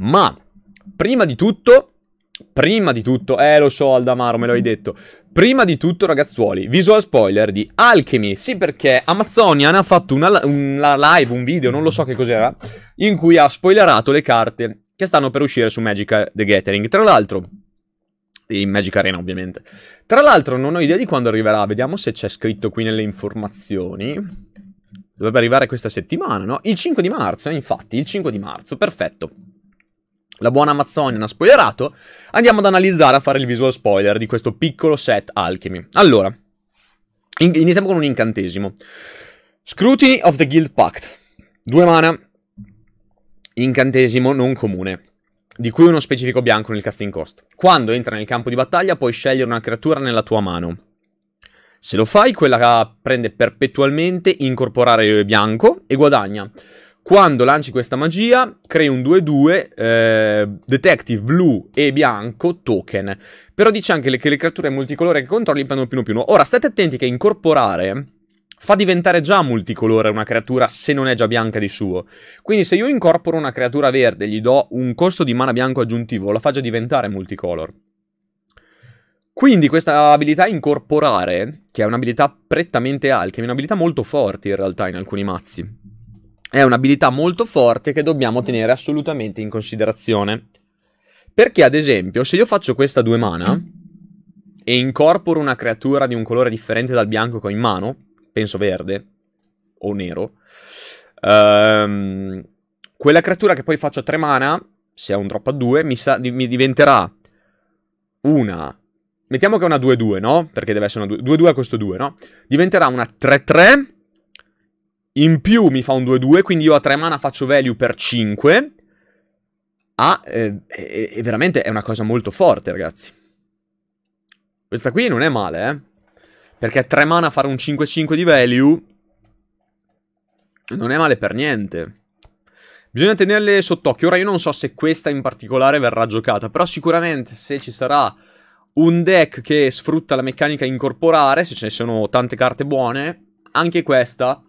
Ma, prima di tutto, prima di tutto, eh lo so Aldamaro, me l'hai detto, prima di tutto ragazzuoli, visual spoiler di Alchemy, sì perché Amazonian ha fatto una, una live, un video, non lo so che cos'era, in cui ha spoilerato le carte che stanno per uscire su Magic the Gathering. Tra l'altro, in Magic Arena ovviamente. Tra l'altro non ho idea di quando arriverà, vediamo se c'è scritto qui nelle informazioni. Dovrebbe arrivare questa settimana, no? Il 5 di marzo, eh, infatti, il 5 di marzo, perfetto. La buona Amazonian ha spoilerato. Andiamo ad analizzare, a fare il visual spoiler di questo piccolo set Alchemy. Allora, in iniziamo con un incantesimo. Scrutiny of the Guild Pact. Due mana, incantesimo non comune, di cui uno specifico bianco nel casting cost. Quando entra nel campo di battaglia puoi scegliere una creatura nella tua mano. Se lo fai, quella prende perpetualmente incorporare bianco e guadagna. Quando lanci questa magia, crei un 2-2 eh, Detective blu e bianco token. Però dice anche che le creature multicolore che controlli prendono più più uno. Ora, state attenti che incorporare fa diventare già multicolore una creatura se non è già bianca di suo. Quindi se io incorporo una creatura verde e gli do un costo di mana bianco aggiuntivo, la fa già diventare multicolor. Quindi questa abilità incorporare, che è un'abilità prettamente alchemy, è un'abilità molto forte in realtà in alcuni mazzi. È un'abilità molto forte che dobbiamo tenere assolutamente in considerazione. Perché ad esempio, se io faccio questa due mana e incorporo una creatura di un colore differente dal bianco che ho in mano, penso verde o nero. Um, quella creatura che poi faccio a 3 mana, se ha un drop a 2, mi, sa, mi diventerà una... Mettiamo che è una 2-2, no? Perché deve essere una 2-2 a questo 2, no? Diventerà una 3-3. In più mi fa un 2-2, quindi io a 3 mana faccio value per 5. Ah, eh, e veramente è una cosa molto forte, ragazzi. Questa qui non è male, eh? Perché 3 mana fare un 5-5 di value non è male per niente. Bisogna tenerle sott'occhio. Ora io non so se questa in particolare verrà giocata, però sicuramente se ci sarà un deck che sfrutta la meccanica incorporare, se ce ne sono tante carte buone, anche questa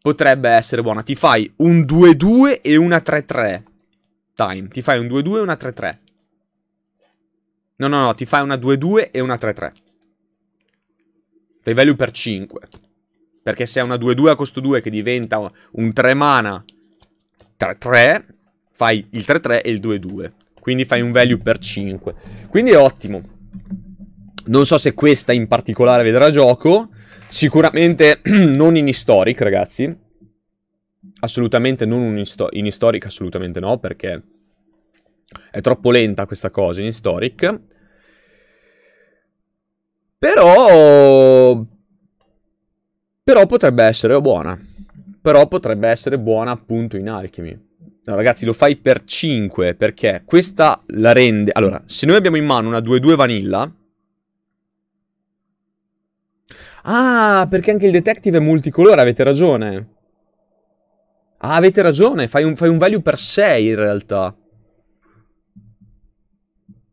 potrebbe essere buona. Ti fai un 2-2 e una 3-3. Time, ti fai un 2-2 e una 3-3. No, no, no, ti fai una 2-2 e una 3-3. Fai value per 5. Perché se è una 2-2 a costo 2 che diventa un 3 mana 3-3, fai il 3-3 e il 2-2. Quindi fai un value per 5. Quindi è ottimo. Non so se questa in particolare vedrà gioco. Sicuramente non in historic, ragazzi. Assolutamente non in, histo in historic, assolutamente no, perché è troppo lenta questa cosa in historic. Però... Però potrebbe essere buona. Però potrebbe essere buona appunto in Alchemy. No, ragazzi, lo fai per 5, perché questa la rende... Allora, se noi abbiamo in mano una 2-2 vanilla... Ah, perché anche il detective è multicolore, avete ragione. Ah, avete ragione, fai un, fai un value per 6 in realtà.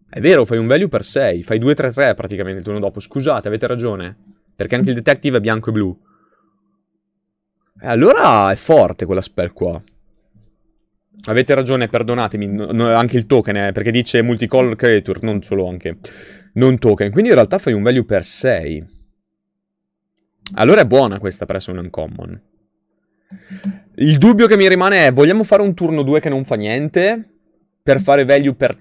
È vero, fai un value per 6, fai 2-3-3 praticamente il turno dopo. Scusate, avete ragione. Perché anche il detective è bianco e blu. E allora è forte quella spell qua. Avete ragione, perdonatemi, no, no, anche il token è, perché dice multicolor creature, non solo anche non token. Quindi in realtà fai un value per 6. Allora è buona questa per essere un uncommon. Il dubbio che mi rimane è, vogliamo fare un turno 2 che non fa niente? Per fare value per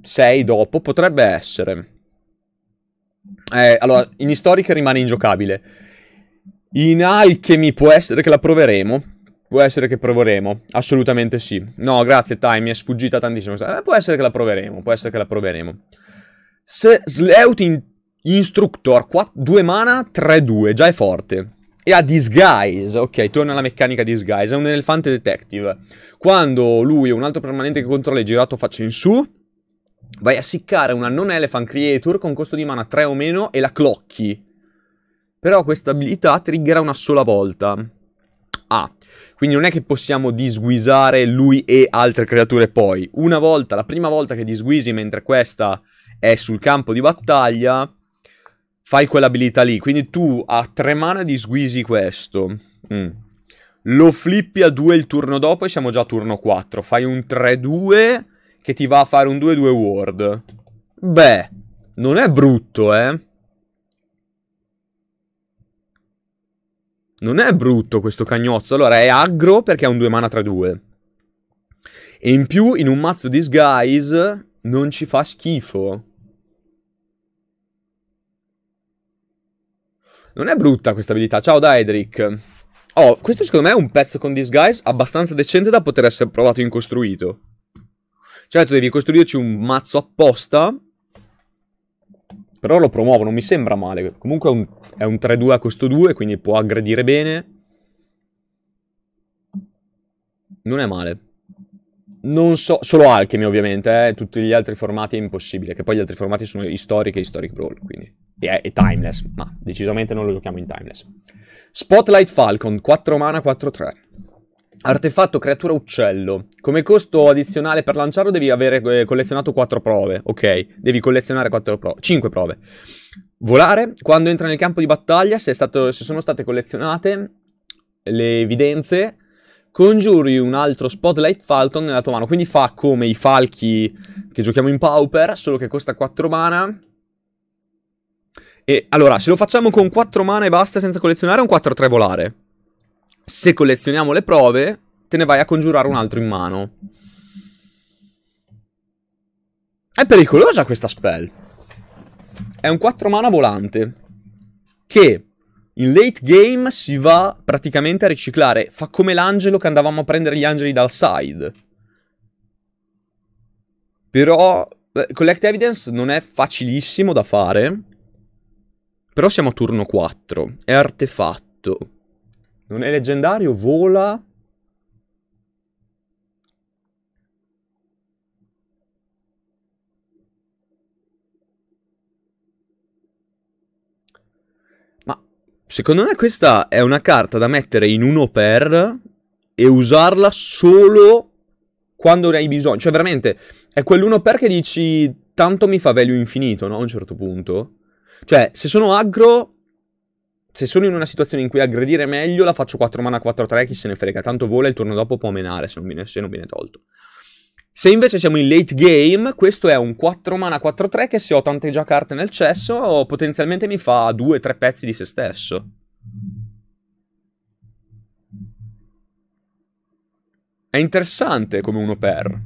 6 dopo, potrebbe essere. Eh, allora, in historica rimane ingiocabile. In Alchemy può essere che la proveremo. Può essere che proveremo. Assolutamente sì. No, grazie, Time, mi è sfuggita tantissimo. Eh, può essere che la proveremo. Può essere che la proveremo. Se Sleut in Instructor 2 mana, 3-2. Già è forte. E ha Disguise. Ok, torna alla meccanica Disguise. È un elefante detective. Quando lui o un altro permanente che controlla è girato faccia in su vai a siccare una non-elephant creature con costo di mana 3 o meno e la clocchi. Però questa abilità triggera una sola volta. Ah, quindi non è che possiamo disguisare lui e altre creature poi. Una volta, la prima volta che disguisi mentre questa è sul campo di battaglia, fai quell'abilità lì. Quindi tu a 3 mana disguisi questo. Mm. Lo flippi a 2 il turno dopo e siamo già a turno 4. Fai un 3-2 che ti va a fare un 2-2 ward. Beh, non è brutto, eh. Non è brutto questo cagnozzo. Allora, è aggro perché ha un 2 mana 3-2. E in più, in un mazzo disguise, non ci fa schifo. Non è brutta questa abilità. Ciao Daedric. Oh, questo secondo me è un pezzo con disguise abbastanza decente da poter essere provato in costruito. Certo, devi costruirci un mazzo apposta. Però lo promuovo, non mi sembra male. Comunque è un, è un 3-2 a costo 2, quindi può aggredire bene. Non è male. Non so, solo Alchemy ovviamente, eh. tutti gli altri formati è impossibile, che poi gli altri formati sono Historic e Historic Brawl, quindi... E, e Timeless, ma decisamente non lo giochiamo in Timeless. Spotlight Falcon, 4 mana, 4-3. Artefatto creatura uccello. Come costo addizionale per lanciarlo devi avere eh, collezionato 4 prove. Ok, devi collezionare 4 prove. 5 prove. Volare. Quando entra nel campo di battaglia, se, stato, se sono state collezionate le evidenze, congiuri un altro Spotlight Falcon nella tua mano. Quindi fa come i falchi che giochiamo in Pauper, solo che costa 4 mana. E allora, se lo facciamo con 4 mana e basta senza collezionare, è un 4-3 volare. Se collezioniamo le prove, te ne vai a congiurare un altro in mano. È pericolosa questa spell. È un 4 mana volante. Che in late game si va praticamente a riciclare. Fa come l'angelo che andavamo a prendere gli angeli dal side. Però Collect Evidence non è facilissimo da fare. Però siamo a turno 4. È artefatto. Non è leggendario, vola. Ma secondo me questa è una carta da mettere in uno per e usarla solo quando ne hai bisogno. Cioè veramente è quell'uno per che dici tanto mi fa value infinito, no? A un certo punto. Cioè, se sono aggro, se sono in una situazione in cui aggredire meglio, la faccio 4 mana 4-3, chi se ne frega, tanto vola e il turno dopo può menare se non viene, se non viene tolto. Se invece siamo in late game, questo è un 4 mana 4-3 che se ho tante già carte nel cesso, potenzialmente mi fa 2-3 pezzi di se stesso. È interessante come uno per.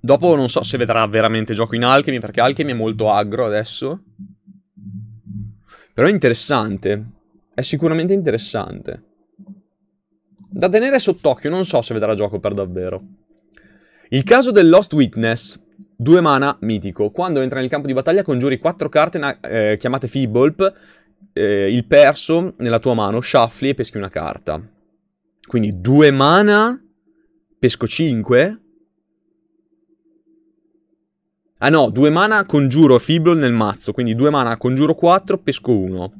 Dopo non so se vedrà veramente gioco in Alchemy, perché Alchemy è molto aggro adesso. Però è interessante. È sicuramente interessante. Da tenere sott'occhio, non so se vedrà gioco per davvero. Il caso del Lost Witness. Due mana, mitico. Quando entra nel campo di battaglia congiuri quattro carte eh, chiamate Feebolp. Eh, il perso nella tua mano, shuffli e peschi una carta. Quindi due mana, pesco 5 Ah no, due mana congiuro Feeble nel mazzo, quindi due mana congiuro 4, pesco 1.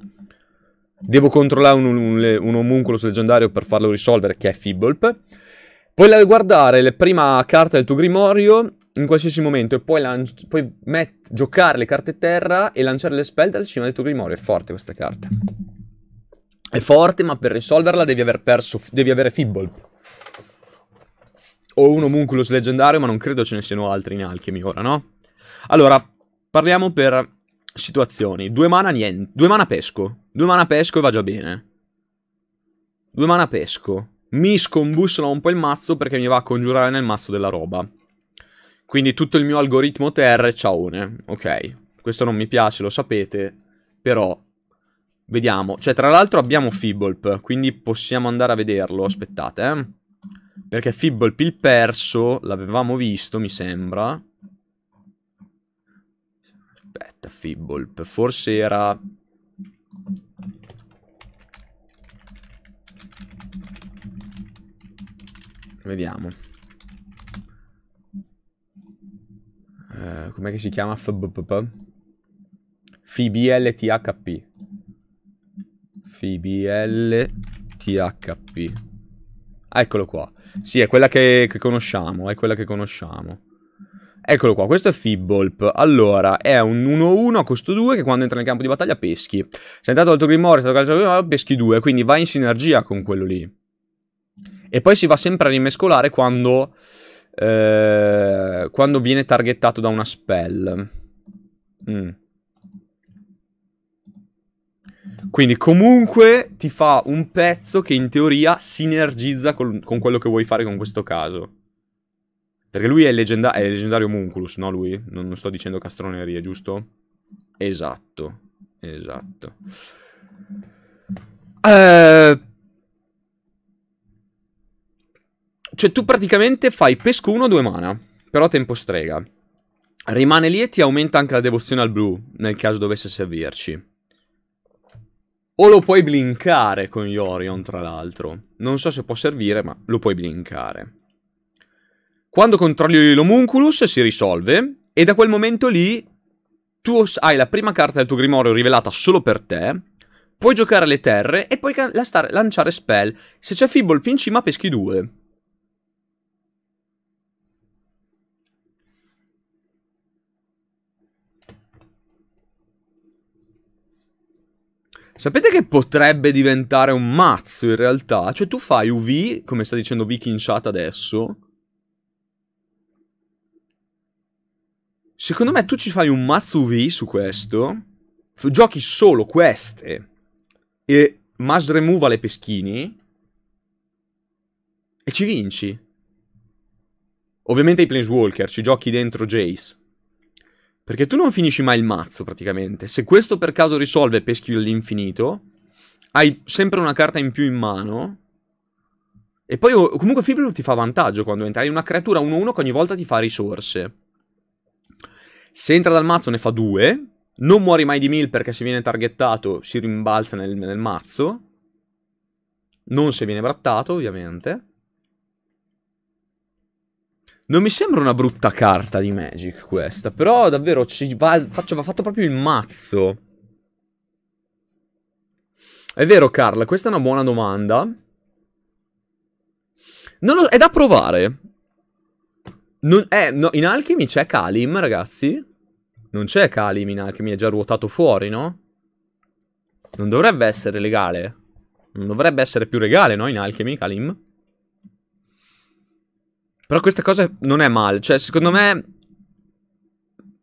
Devo controllare un, un, un omunculus leggendario per farlo risolvere, che è Feeble. Puoi guardare la prima carta del tuo grimorio in qualsiasi momento e poi, puoi giocare le carte terra e lanciare le spell dal cima del tuo grimorio. È forte questa carta. È forte, ma per risolverla devi aver perso, devi avere Feeble. O un omunculus leggendario, ma non credo ce ne siano altri in Alchemy ora, no? Allora, parliamo per situazioni. Due mana niente. Due mana pesco. Due mana pesco e va già bene. Due mana pesco. Mi scombussola un po' il mazzo perché mi va a congiurare nel mazzo della roba. Quindi tutto il mio algoritmo terra è ciaone. Ok. Questo non mi piace, lo sapete. Però... Vediamo. Cioè, tra l'altro abbiamo Fibbolp, quindi possiamo andare a vederlo. Aspettate, eh. Perché Fibbolp il perso, l'avevamo visto, mi sembra. Aspetta, Fibbolp. Forse era... Vediamo. Uh, com'è che si chiama? FBPP? FBLTHP. FBLTHP. Eccolo qua. Sì, è quella che, che conosciamo, è quella che conosciamo. Eccolo qua, questo è Fibbolp. Allora, è un 1-1 a costo 2 che quando entra nel campo di battaglia peschi. Se è entrato al tuo grimorio, è stato calciato peschi 2, quindi va in sinergia con quello lì. E poi si va sempre a rimescolare quando Eh, quando viene targettato da una spell. Mm. Quindi comunque ti fa un pezzo che in teoria sinergizza con, con quello che vuoi fare con questo caso. Perché lui è, leggenda è leggendario Munculus, no lui? Non, non, sto dicendo castronerie, giusto? Esatto, esatto. Eh... Cioè tu praticamente fai pesco 1 2 mana, però tempo strega. Rimane lì e ti aumenta anche la devozione al blu, nel caso dovesse servirci. O lo puoi blinkare con Yorion, tra l'altro. Non so se può servire, ma lo puoi blinkare. Quando controlli l'Homunculus si risolve, e da quel momento lì tu hai la prima carta del tuo Grimorio rivelata solo per te, puoi giocare le terre e puoi lanciare spell. Se c'è Fibble più in cima peschi due. Sapete che potrebbe diventare un mazzo in realtà? Cioè tu fai UV, come sta dicendo Viking Chat adesso. Secondo me tu ci fai un mazzo UV su questo. Giochi solo queste. E Mass Removal e Peschini. E ci vinci. Ovviamente i Planeswalker, ci giochi dentro Jace. Perché tu non finisci mai il mazzo, praticamente. Se questo per caso risolve peschi all'infinito, hai sempre una carta in più in mano. E poi oh, comunque Fibro ti fa vantaggio quando entra. Hai una creatura 1-1 che ogni volta ti fa risorse. Se entra dal mazzo ne fa 2. Non muori mai di mill perché se viene targettato si rimbalza nel, nel mazzo. Non se viene brattato, ovviamente. Non mi sembra una brutta carta di Magic questa, però davvero ci va, faccio, va fatto proprio il mazzo. È vero Carla, questa è una buona domanda. Lo, è da provare. Non, eh, no, in Alchemy c'è Kalim, ragazzi? Non c'è Kalim in Alchemy, è già ruotato fuori, no? Non dovrebbe essere legale. Non dovrebbe essere più legale, no? In Alchemy, Kalim? Però questa cosa non è male. Cioè, secondo me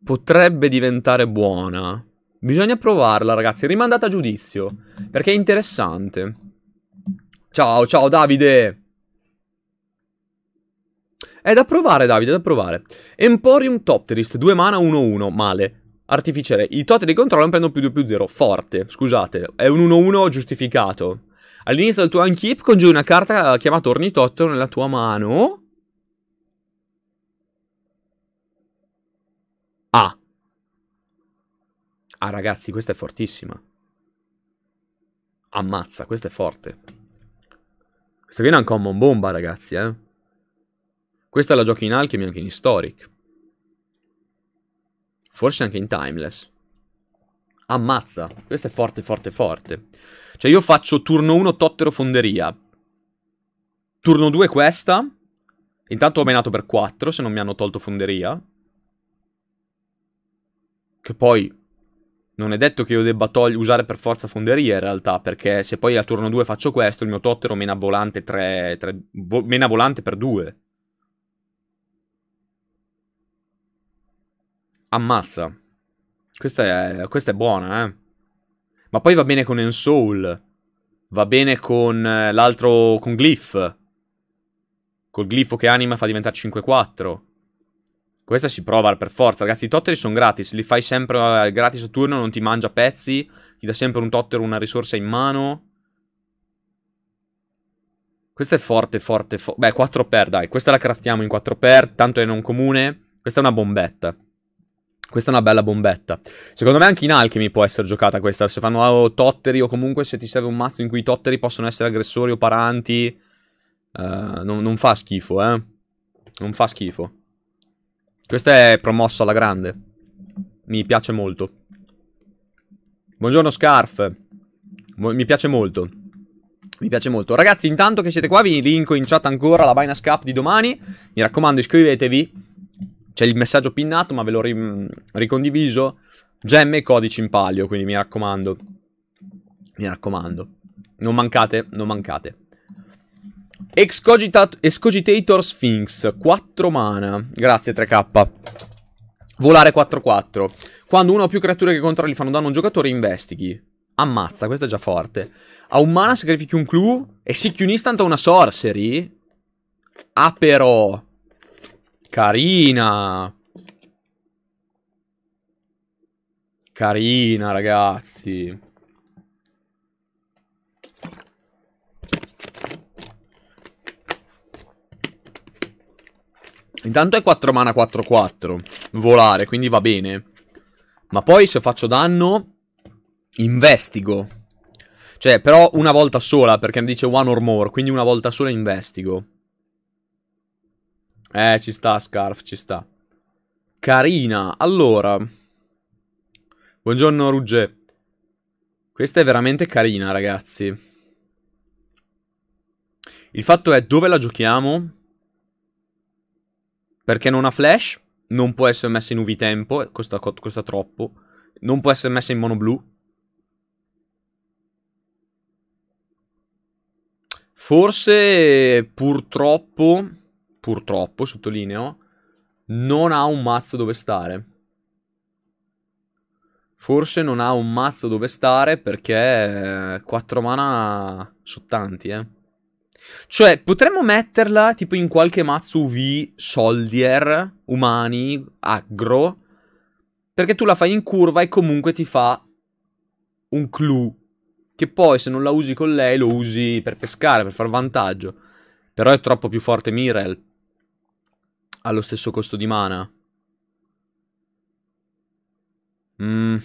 potrebbe diventare buona. Bisogna provarla, ragazzi. Rimandata a giudizio. Perché è interessante. Ciao, ciao Davide. È da provare, Davide, è da provare. Emporium Topterist, 2 mana, 1-1. Male. Artificiere. I totem di controllo non prendono più 2 più 0. Forte, scusate. È un 1-1 giustificato. All'inizio del tuo unkeep congiuri una carta chiamata Ornitottero nella tua mano. Ah. Ah, ragazzi, questa è fortissima. Ammazza, questa è forte. Questa qui è una common bomba, ragazzi, eh. Questa la giochi in Alchemy anche in Historic. Forse anche in Timeless. Ammazza, questa è forte, forte, forte. Cioè io faccio turno 1 Tottero Fonderia. Turno 2 questa. Intanto ho menato per 4 se non mi hanno tolto Fonderia. Che poi non è detto che io debba usare per forza fonderia in realtà, perché se poi a turno 2 faccio questo, il mio Tottero mena volante 3, 3 vo mena volante per 2. Ammazza. Questa è, questa è buona, eh. Ma poi va bene con Ensoul. Va bene con eh, l'altro, con Glyph. Col glifo che anima fa diventare 5-4. Questa si prova per forza, ragazzi. I totteri sono gratis. Li fai sempre eh, gratis a turno, non ti mangia pezzi. Ti dà sempre un tottero, una risorsa in mano. Questa è forte, forte, forte. Beh, 4 per, dai. Questa la craftiamo in 4 per, tanto è non comune. Questa è una bombetta. Questa è una bella bombetta. Secondo me anche in Alchemy può essere giocata questa. Se fanno totteri o comunque se ti serve un mazzo in cui i totteri possono essere aggressori o paranti. Uh, non, non fa schifo, eh. Non fa schifo. Questa è promossa alla grande. Mi piace molto. Buongiorno Scarf. Mi piace molto. Mi piace molto. Ragazzi, intanto che siete qua, vi linko in chat ancora la Binance Cup di domani. Mi raccomando, iscrivetevi. C'è il messaggio pinnato, ma ve l'ho ri ricondiviso. Gemme e codici in palio, quindi mi raccomando. Mi raccomando. Non mancate, non mancate. Excogitator Sphinx, 4 mana. Grazie 3K. Volare 4-4. Quando una o più creature che controlli fanno danno a un giocatore, investighi. Ammazza, questo è già forte. A un mana sacrifichi un clue e sicchi un instant a una sorcery? Ah però. Carina. Carina, ragazzi. Intanto è 4 mana 4-4. Volare, quindi va bene. Ma poi se faccio danno, investigo. Cioè, però una volta sola, perché mi dice one or more, quindi una volta sola investigo. Eh, ci sta, Scarf, ci sta. Carina. Allora. Buongiorno, Rugge. Questa è veramente carina, ragazzi. Il fatto è dove la giochiamo? Perché non ha flash, non può essere messa in UV tempo, costa, costa troppo. Non può essere messa in mono blu. Forse purtroppo, purtroppo sottolineo, non ha un mazzo dove stare. Forse non ha un mazzo dove stare perché 4 mana sono tanti, eh. Cioè, potremmo metterla tipo in qualche mazzo UV, soldier, umani, aggro. Perché tu la fai in curva e comunque ti fa un clue. Che poi se non la usi con lei lo usi per pescare, per far vantaggio. Però è troppo più forte Mirel. Allo stesso costo di mana. Mm,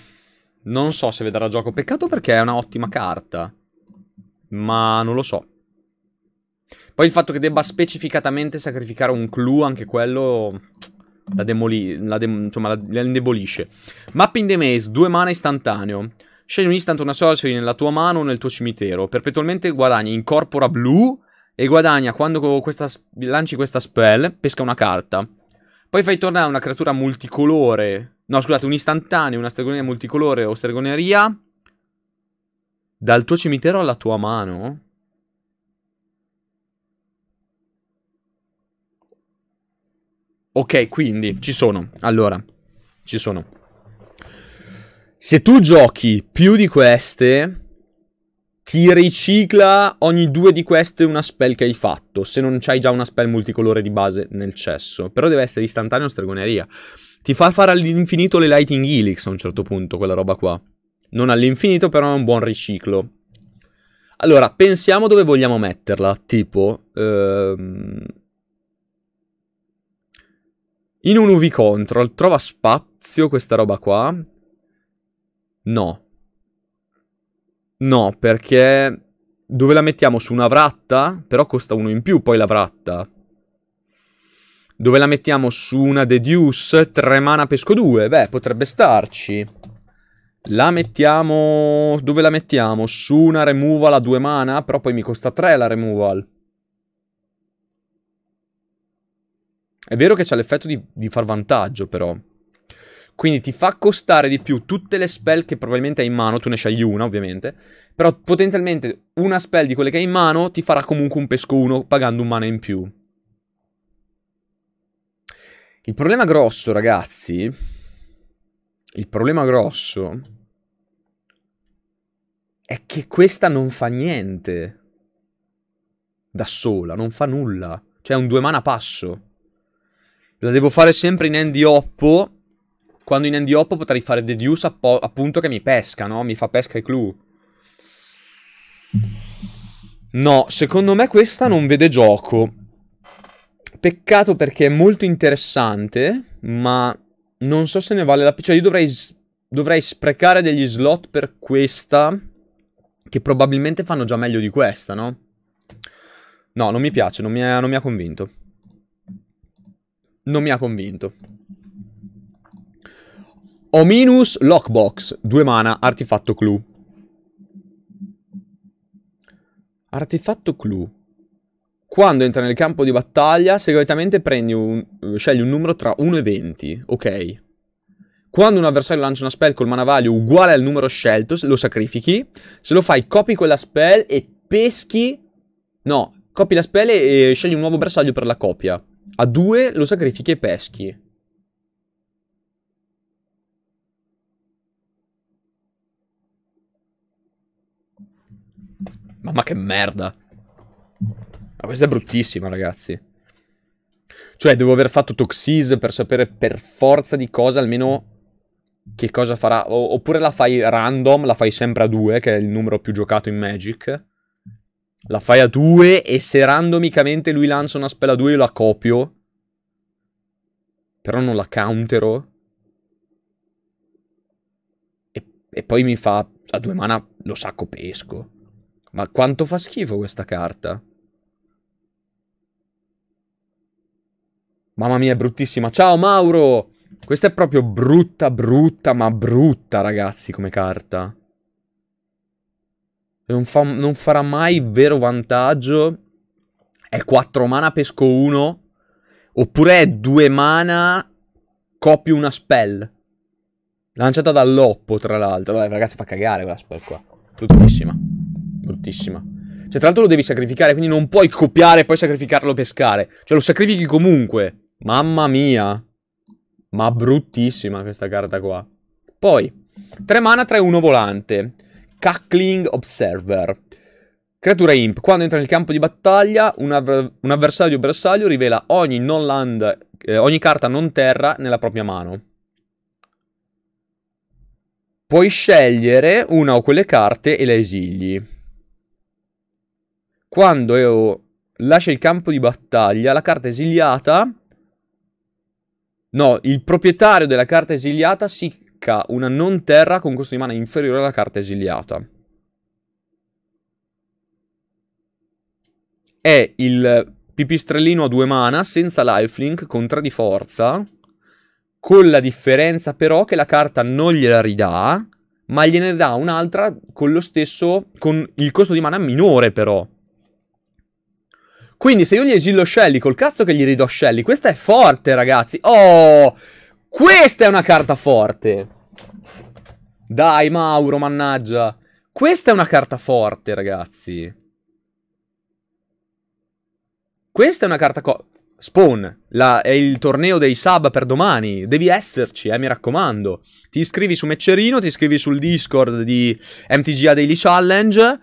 non so se vedrà gioco. Peccato perché è una ottima carta. Ma non lo so. Poi il fatto che debba specificatamente sacrificare un clue, anche quello la, demoli la, de insomma, la, indebolisce. Map in the maze, due mana istantaneo. Scegli un instant una sorcery nella tua mano o nel tuo cimitero. Perpetualmente guadagni incorpora blu e guadagna quando questa, lanci questa spell, pesca una carta. Poi fai tornare una creatura multicolore. No, scusate, un istantaneo, una stregoneria multicolore o stregoneria. Dal tuo cimitero alla tua mano. Ok, quindi ci sono. Allora, ci sono. Se tu giochi più di queste, ti ricicla ogni due di queste una spell che hai fatto. Se non c'hai già una spell multicolore di base nel cesso. Però deve essere istantaneo stregoneria. Ti fa fare all'infinito le Lighting Helix a un certo punto, quella roba qua. Non all'infinito, però è un buon riciclo. Allora, pensiamo dove vogliamo metterla. Tipo, ehm, in un UV control trova spazio questa roba qua? No. No, perché dove la mettiamo? Su una vratta? Però costa uno in più poi la vratta. Dove la mettiamo? Su una Deduce? 3 mana pesco 2? Beh, potrebbe starci. La mettiamo... Dove la mettiamo? Su una removal a 2 mana? Però poi mi costa 3 la removal. È vero che c'ha l'effetto di, di far vantaggio, però. Quindi ti fa costare di più tutte le spell che probabilmente hai in mano, tu ne scegli una ovviamente, però potenzialmente una spell di quelle che hai in mano ti farà comunque un pesco 1 pagando un mana in più. Il problema grosso, ragazzi, il problema grosso è che questa non fa niente da sola, non fa nulla. Cioè è un due mana passo. La devo fare sempre in Andy Oppo. Quando in Andy Oppo potrei fare Deduce appunto che mi pesca, no? Mi fa pesca e clue. No, secondo me questa non vede gioco. Peccato perché è molto interessante, ma non so se ne vale la pena. Cioè io dovrei, dovrei sprecare degli slot per questa, che probabilmente fanno già meglio di questa, no? No, non mi piace, non mi ha convinto non mi ha convinto. Ominus Lockbox, 2 mana, artefatto clue. Artefatto clue. Quando entra nel campo di battaglia, segretamente prendi un, scegli un numero tra 1 e 20. Ok. Quando un avversario lancia una spell col mana value uguale al numero scelto, lo sacrifichi. Se lo fai, copi quella spell e peschi... No, Copi la spell e scegli un nuovo bersaglio per la copia. A 2 lo sacrifichi e peschi. Mamma che merda. Ma questa è bruttissima, ragazzi. Cioè, devo aver fatto Toxis per sapere per forza di cosa almeno che cosa farà. O oppure la fai random, la fai sempre a 2, che è il numero più giocato in Magic. La fai a 2 e se randomicamente lui lancia una spell a 2 io la copio. Però non la countero. E, e poi mi fa a 2 mana lo sacco pesco. Ma quanto fa schifo questa carta? Mamma mia, è bruttissima. Ciao Mauro! Questa è proprio brutta, brutta, ma brutta, ragazzi, come carta. Non, fa, non farà mai vero vantaggio. È 4 mana, pesco 1. Oppure è 2 mana, copio una spell. Lanciata dall'oppo, tra l'altro. Vabbè, ragazzi, fa cagare quella spell qua. Bruttissima. Bruttissima. Cioè, tra l'altro lo devi sacrificare, quindi non puoi copiare e poi sacrificarlo pescare. Cioè, lo sacrifichi comunque. Mamma mia. Ma bruttissima questa carta qua. Poi, 3 mana, 3-1 volante. Cackling Observer. Creatura imp. Quando entra nel campo di battaglia, un, avver un avversario bersaglio rivela ogni land, eh, ogni carta non terra nella propria mano. Puoi scegliere una o quelle carte e la esigli. Quando io lascia il campo di battaglia, la carta esiliata No, il proprietario della carta esiliata sicca una non terra con costo di mana inferiore alla carta esiliata. È il pipistrellino a due mana senza lifelink con 3 di forza. Con la differenza però che la carta non gliela ridà, ma gliene dà un'altra con lo stesso, con il costo di mana minore però. Quindi se io gli esillo Shelly col cazzo che gli ridò Shelly, questa è forte, ragazzi. Oh, questa è una carta forte. Dai, Mauro, mannaggia. Questa è una carta forte, ragazzi. Questa è una carta... Spawn, la, è il torneo dei sub per domani. Devi esserci, eh, mi raccomando. Ti iscrivi su Meccerino, ti iscrivi sul Discord di MTGA Daily Challenge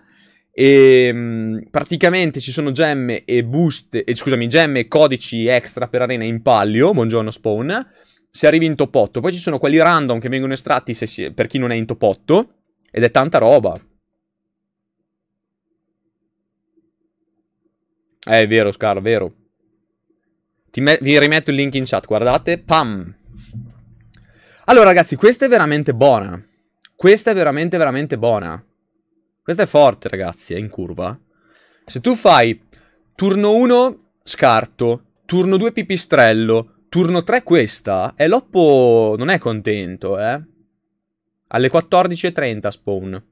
e ehm, praticamente ci sono gemme e boost, eh, scusami, gemme e codici extra per arena in palio. Buongiorno Spawn. Se arrivi in top 8, poi ci sono quelli random che vengono estratti si, per chi non è in top 8. Ed è tanta roba. Eh, è vero, Scar, vero. vi rimetto il link in chat, guardate. Pam! Allora, ragazzi, questa è veramente buona. Questa è veramente, veramente buona. Questa è forte, ragazzi, è in curva. Se tu fai turno 1 scarto, turno 2 pipistrello, turno 3 questa, e l'oppo non è contento, eh. Alle 14.30 spawn.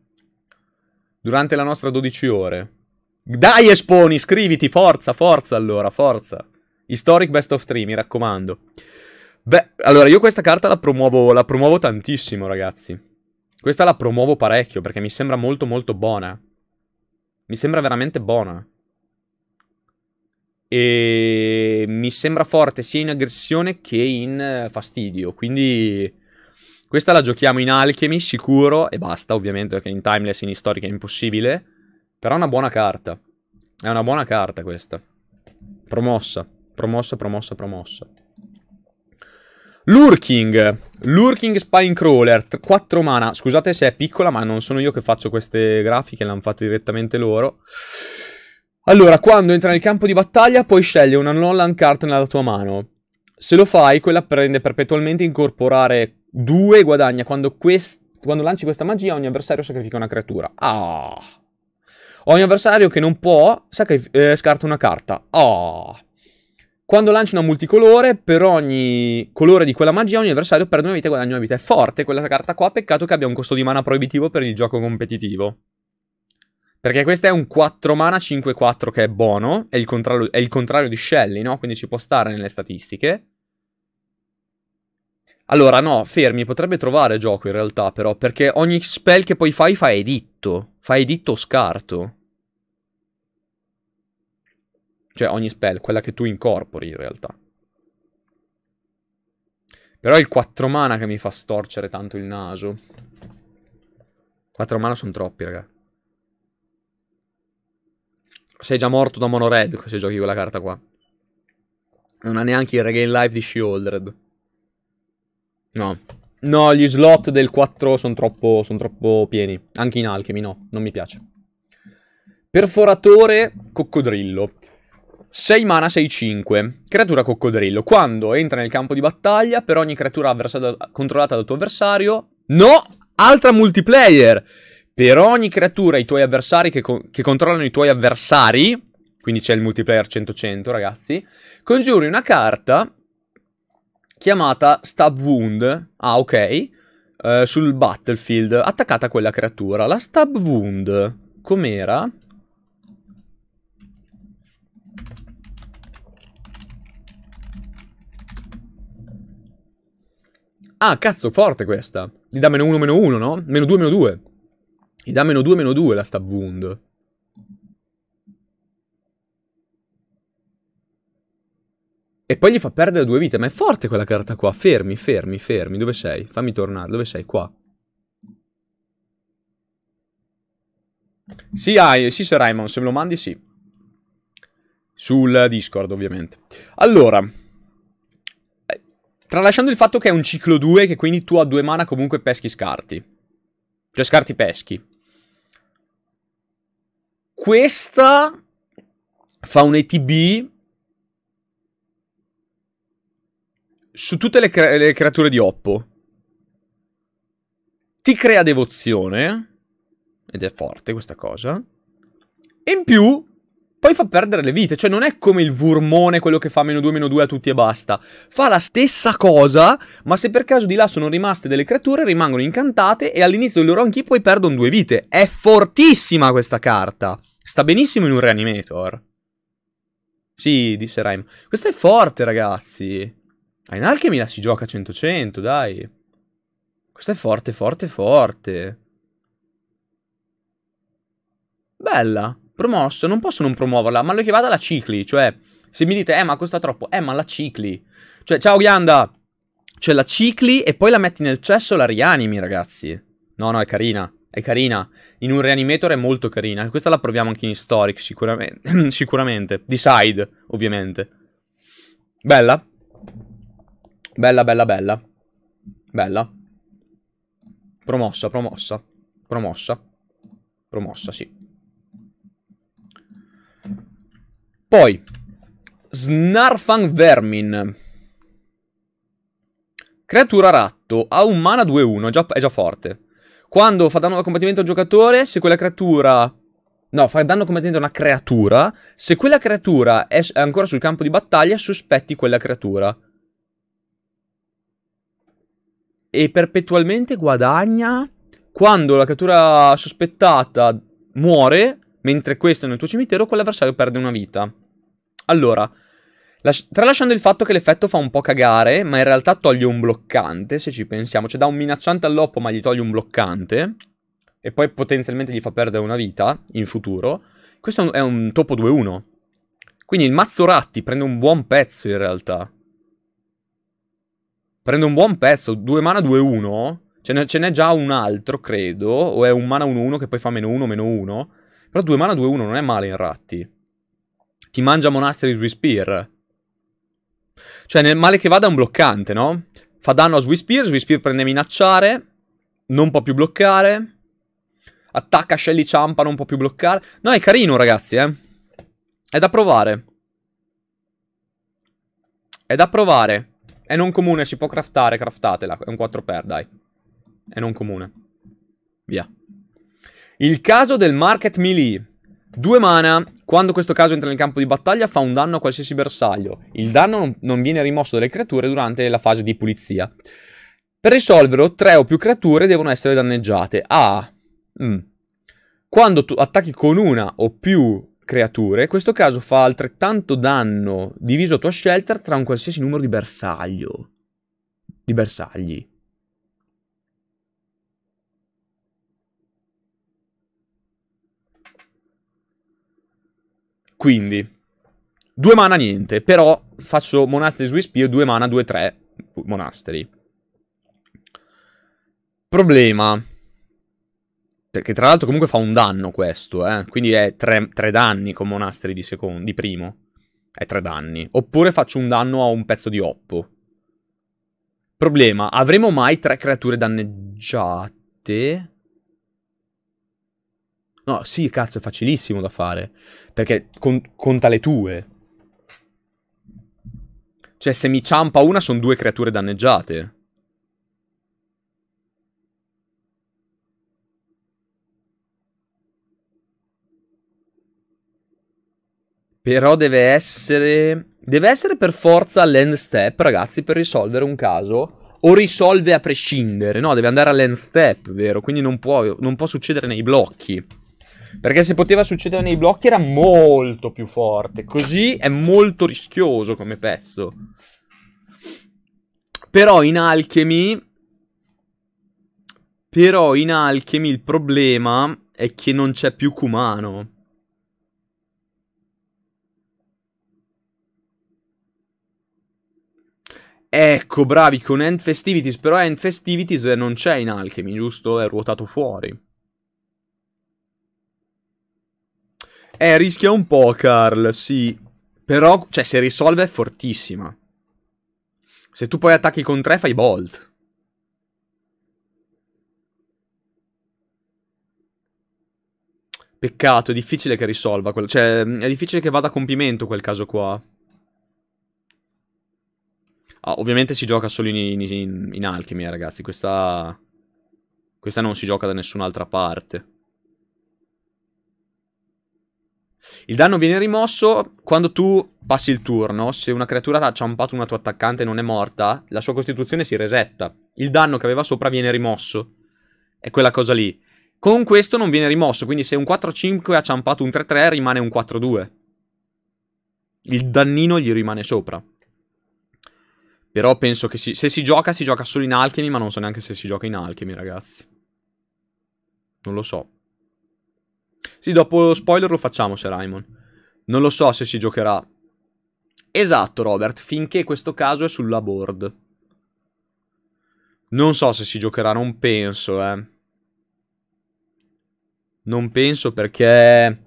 Durante la nostra 12 ore. Dai, Esponi, iscriviti, forza, forza allora, forza. Historic Best of 3, mi raccomando. Beh, allora io questa carta la promuovo, la promuovo tantissimo, ragazzi. Questa la promuovo parecchio perché mi sembra molto molto buona. Mi sembra veramente buona. E mi sembra forte sia in aggressione che in eh, fastidio. Quindi questa la giochiamo in Alchemy sicuro e basta ovviamente perché in Timeless in Historica è impossibile. Però è una buona carta. È una buona carta questa. Promossa. Promossa, promossa, promossa. Lurking. Lurking Spinecrawler. 4 mana. Scusate se è piccola, ma non sono io che faccio queste grafiche, le hanno fatte direttamente loro. Allora, quando entra nel campo di battaglia, puoi scegliere una non-land card nella tua mano. Se lo fai, quella prende perpetualmente incorporare 2 e guadagna. Quando, quando lanci questa magia, ogni avversario sacrifica una creatura. Ah. Ogni avversario che non può eh, scarta una carta. Ah. Quando lanci una multicolore, per ogni colore di quella magia, ogni avversario perde una vita e guadagna una vita. È forte quella carta qua, peccato che abbia un costo di mana proibitivo per il gioco competitivo. Perché questa è un 4 mana 5-4 che è buono, è il, contrario, è il contrario di Shelly, no? Quindi ci può stare nelle statistiche. Allora, no, fermi, potrebbe trovare gioco in realtà, però, perché ogni spell che poi fai fa editto. Fa editto o scarto. Cioè ogni spell, quella che tu incorpori in realtà. Però è il 4 mana che mi fa storcere tanto il naso. 4 mana sono troppi, raga. Sei già morto da mono red se giochi quella carta qua. Non ha neanche il regain life di Shieldred. No. No, gli slot del 4 sono troppo, son troppo pieni. Anche in Alchemy, no. Non mi piace. Perforatore coccodrillo. 6 mana, 6-5. Creatura coccodrillo. Quando entra nel campo di battaglia, per ogni creatura controllata dal tuo avversario... No! Altra multiplayer! Per ogni creatura i tuoi avversari che, co che controllano i tuoi avversari... Quindi c'è il multiplayer 100-100, ragazzi. Congiuri una carta chiamata Stab Wound. Ah, ok. Uh, sul battlefield, attaccata a quella creatura. La Stab Wound, com'era? Ah, cazzo, forte questa. Gli dà meno 1, meno 1, no? Meno 2, meno 2. Gli dà meno 2, meno 2 la stab wound. E poi gli fa perdere due vite. Ma è forte quella carta qua. Fermi, fermi, fermi. Dove sei? Fammi tornare. Dove sei? Qua. Sì, hai, sì, Sir Raymond. Se me lo mandi, sì. Sul Discord, ovviamente. Allora, Tralasciando il fatto che è un ciclo 2, che quindi tu a due mana comunque peschi scarti. Cioè scarti peschi. Questa fa un ATB su tutte le, cre le creature di Oppo. Ti crea devozione, ed è forte questa cosa. E in più poi fa perdere le vite. Cioè, non è come il Vurmone, quello che fa meno 2, meno 2 a tutti e basta. Fa la stessa cosa, ma se per caso di là sono rimaste delle creature, rimangono incantate e all'inizio del loro anchi poi perdono due vite. È fortissima questa carta. Sta benissimo in un reanimator. Sì, disse Rhyme. Questa è forte, ragazzi. A in Alchemy la si gioca 100-100, dai. Questa è forte, forte, forte. Bella. Promossa, non posso non promuoverla, ma lo che vada la cicli, cioè, se mi dite, eh, ma costa troppo, eh, ma la cicli. Cioè, ciao Ghianda, cioè la cicli e poi la metti nel cesso la rianimi, ragazzi. No, no, è carina, è carina. In un reanimator è molto carina. Questa la proviamo anche in Historic, sicuramente. sicuramente. Di ovviamente. Bella. Bella, bella, bella. Bella. Promossa, promossa. Promossa. Promossa, sì. Poi, Snarfang Vermin. Creatura ratto, ha un mana 2-1, già, è già forte. Quando fa danno da combattimento al giocatore, se quella creatura... No, fa danno combattimento a una creatura. Se quella creatura è ancora sul campo di battaglia, sospetti quella creatura. E perpetualmente guadagna... Quando la creatura sospettata muore, mentre questo è nel tuo cimitero, quell'avversario perde una vita. Allora, tralasciando il fatto che l'effetto fa un po' cagare, ma in realtà toglie un bloccante, se ci pensiamo. Cioè dà un minacciante all'oppo, ma gli toglie un bloccante. E poi potenzialmente gli fa perdere una vita in futuro. Questo è un topo 2-1. Quindi il mazzo ratti prende un buon pezzo in realtà. Prende un buon pezzo. 2 mana 2-1. Ce n'è già un altro, credo. O è un mana 1-1 che poi fa meno 1, meno 1. Però 2 mana 2-1 non è male in ratti. Ti mangia Monastery Swispear. Cioè, nel male che vada è un bloccante, no? Fa danno a Swispear, Swispear prende minacciare, non può più bloccare. Attacca Shelly Ciampa, non può più bloccare. No, è carino, ragazzi, eh. È da provare. È da provare. È non comune, si può craftare, craftatela. È un 4 per, dai. È non comune. Via. Il caso del Market Melee. Due mana, quando questo caso entra nel campo di battaglia fa un danno a qualsiasi bersaglio. Il danno non, viene rimosso dalle creature durante la fase di pulizia. Per risolverlo, tre o più creature devono essere danneggiate. Ah, mm. quando tu attacchi con una o più creature, questo caso fa altrettanto danno diviso a tua shelter tra un qualsiasi numero di bersaglio. Di bersagli. Quindi, Due mana niente, però faccio Monasteri Swiss Spear, due mana, due, tre monasteri. Problema. Perché tra l'altro comunque fa un danno questo, eh. Quindi è tre, danni con monasteri di, di primo. È tre danni. Oppure faccio un danno a un pezzo di oppo. Problema, avremo mai tre creature danneggiate? No, sì, cazzo, è facilissimo da fare. Perché con, conta le tue. Cioè, se mi ciampa una, sono due creature danneggiate. Però deve essere... Deve essere per forza l'end step, ragazzi, per risolvere un caso. O risolve a prescindere. No, deve andare all'end step, vero? Quindi non può, non può succedere nei blocchi. Perché se poteva succedere nei blocchi era molto più forte. Così è molto rischioso come pezzo. Però in Alchemy... Però in Alchemy il problema è che non c'è più Kumano. Ecco, bravi, con End Festivities, però End Festivities non c'è in Alchemy, giusto? È ruotato fuori. Eh, rischia un po', Carl, sì. Però, cioè, se risolve è fortissima. Se tu poi attacchi con 3 fai bolt. Peccato, è difficile che risolva quello. Cioè, è difficile che vada a compimento quel caso qua. Ah, ovviamente si gioca solo in, in, in Alchemy, ragazzi. Questa... Questa non si gioca da nessun'altra parte. Il danno viene rimosso quando tu passi il turno. Se una creatura ha ciampato una tua attaccante e non è morta, la sua costituzione si resetta. Il danno che aveva sopra viene rimosso. È quella cosa lì. Con questo non viene rimosso, quindi se un 4-5 ha ciampato un 3-3 rimane un 4-2. Il dannino gli rimane sopra. Però penso che si, se si gioca, si gioca solo in Alchemy, ma non so neanche se si gioca in Alchemy, ragazzi. Non lo so. Sì, dopo lo spoiler lo facciamo, se Raimon. Non lo so se si giocherà. Esatto, Robert, finché questo caso è sulla board. Non so se si giocherà, non penso, eh. Non penso perché...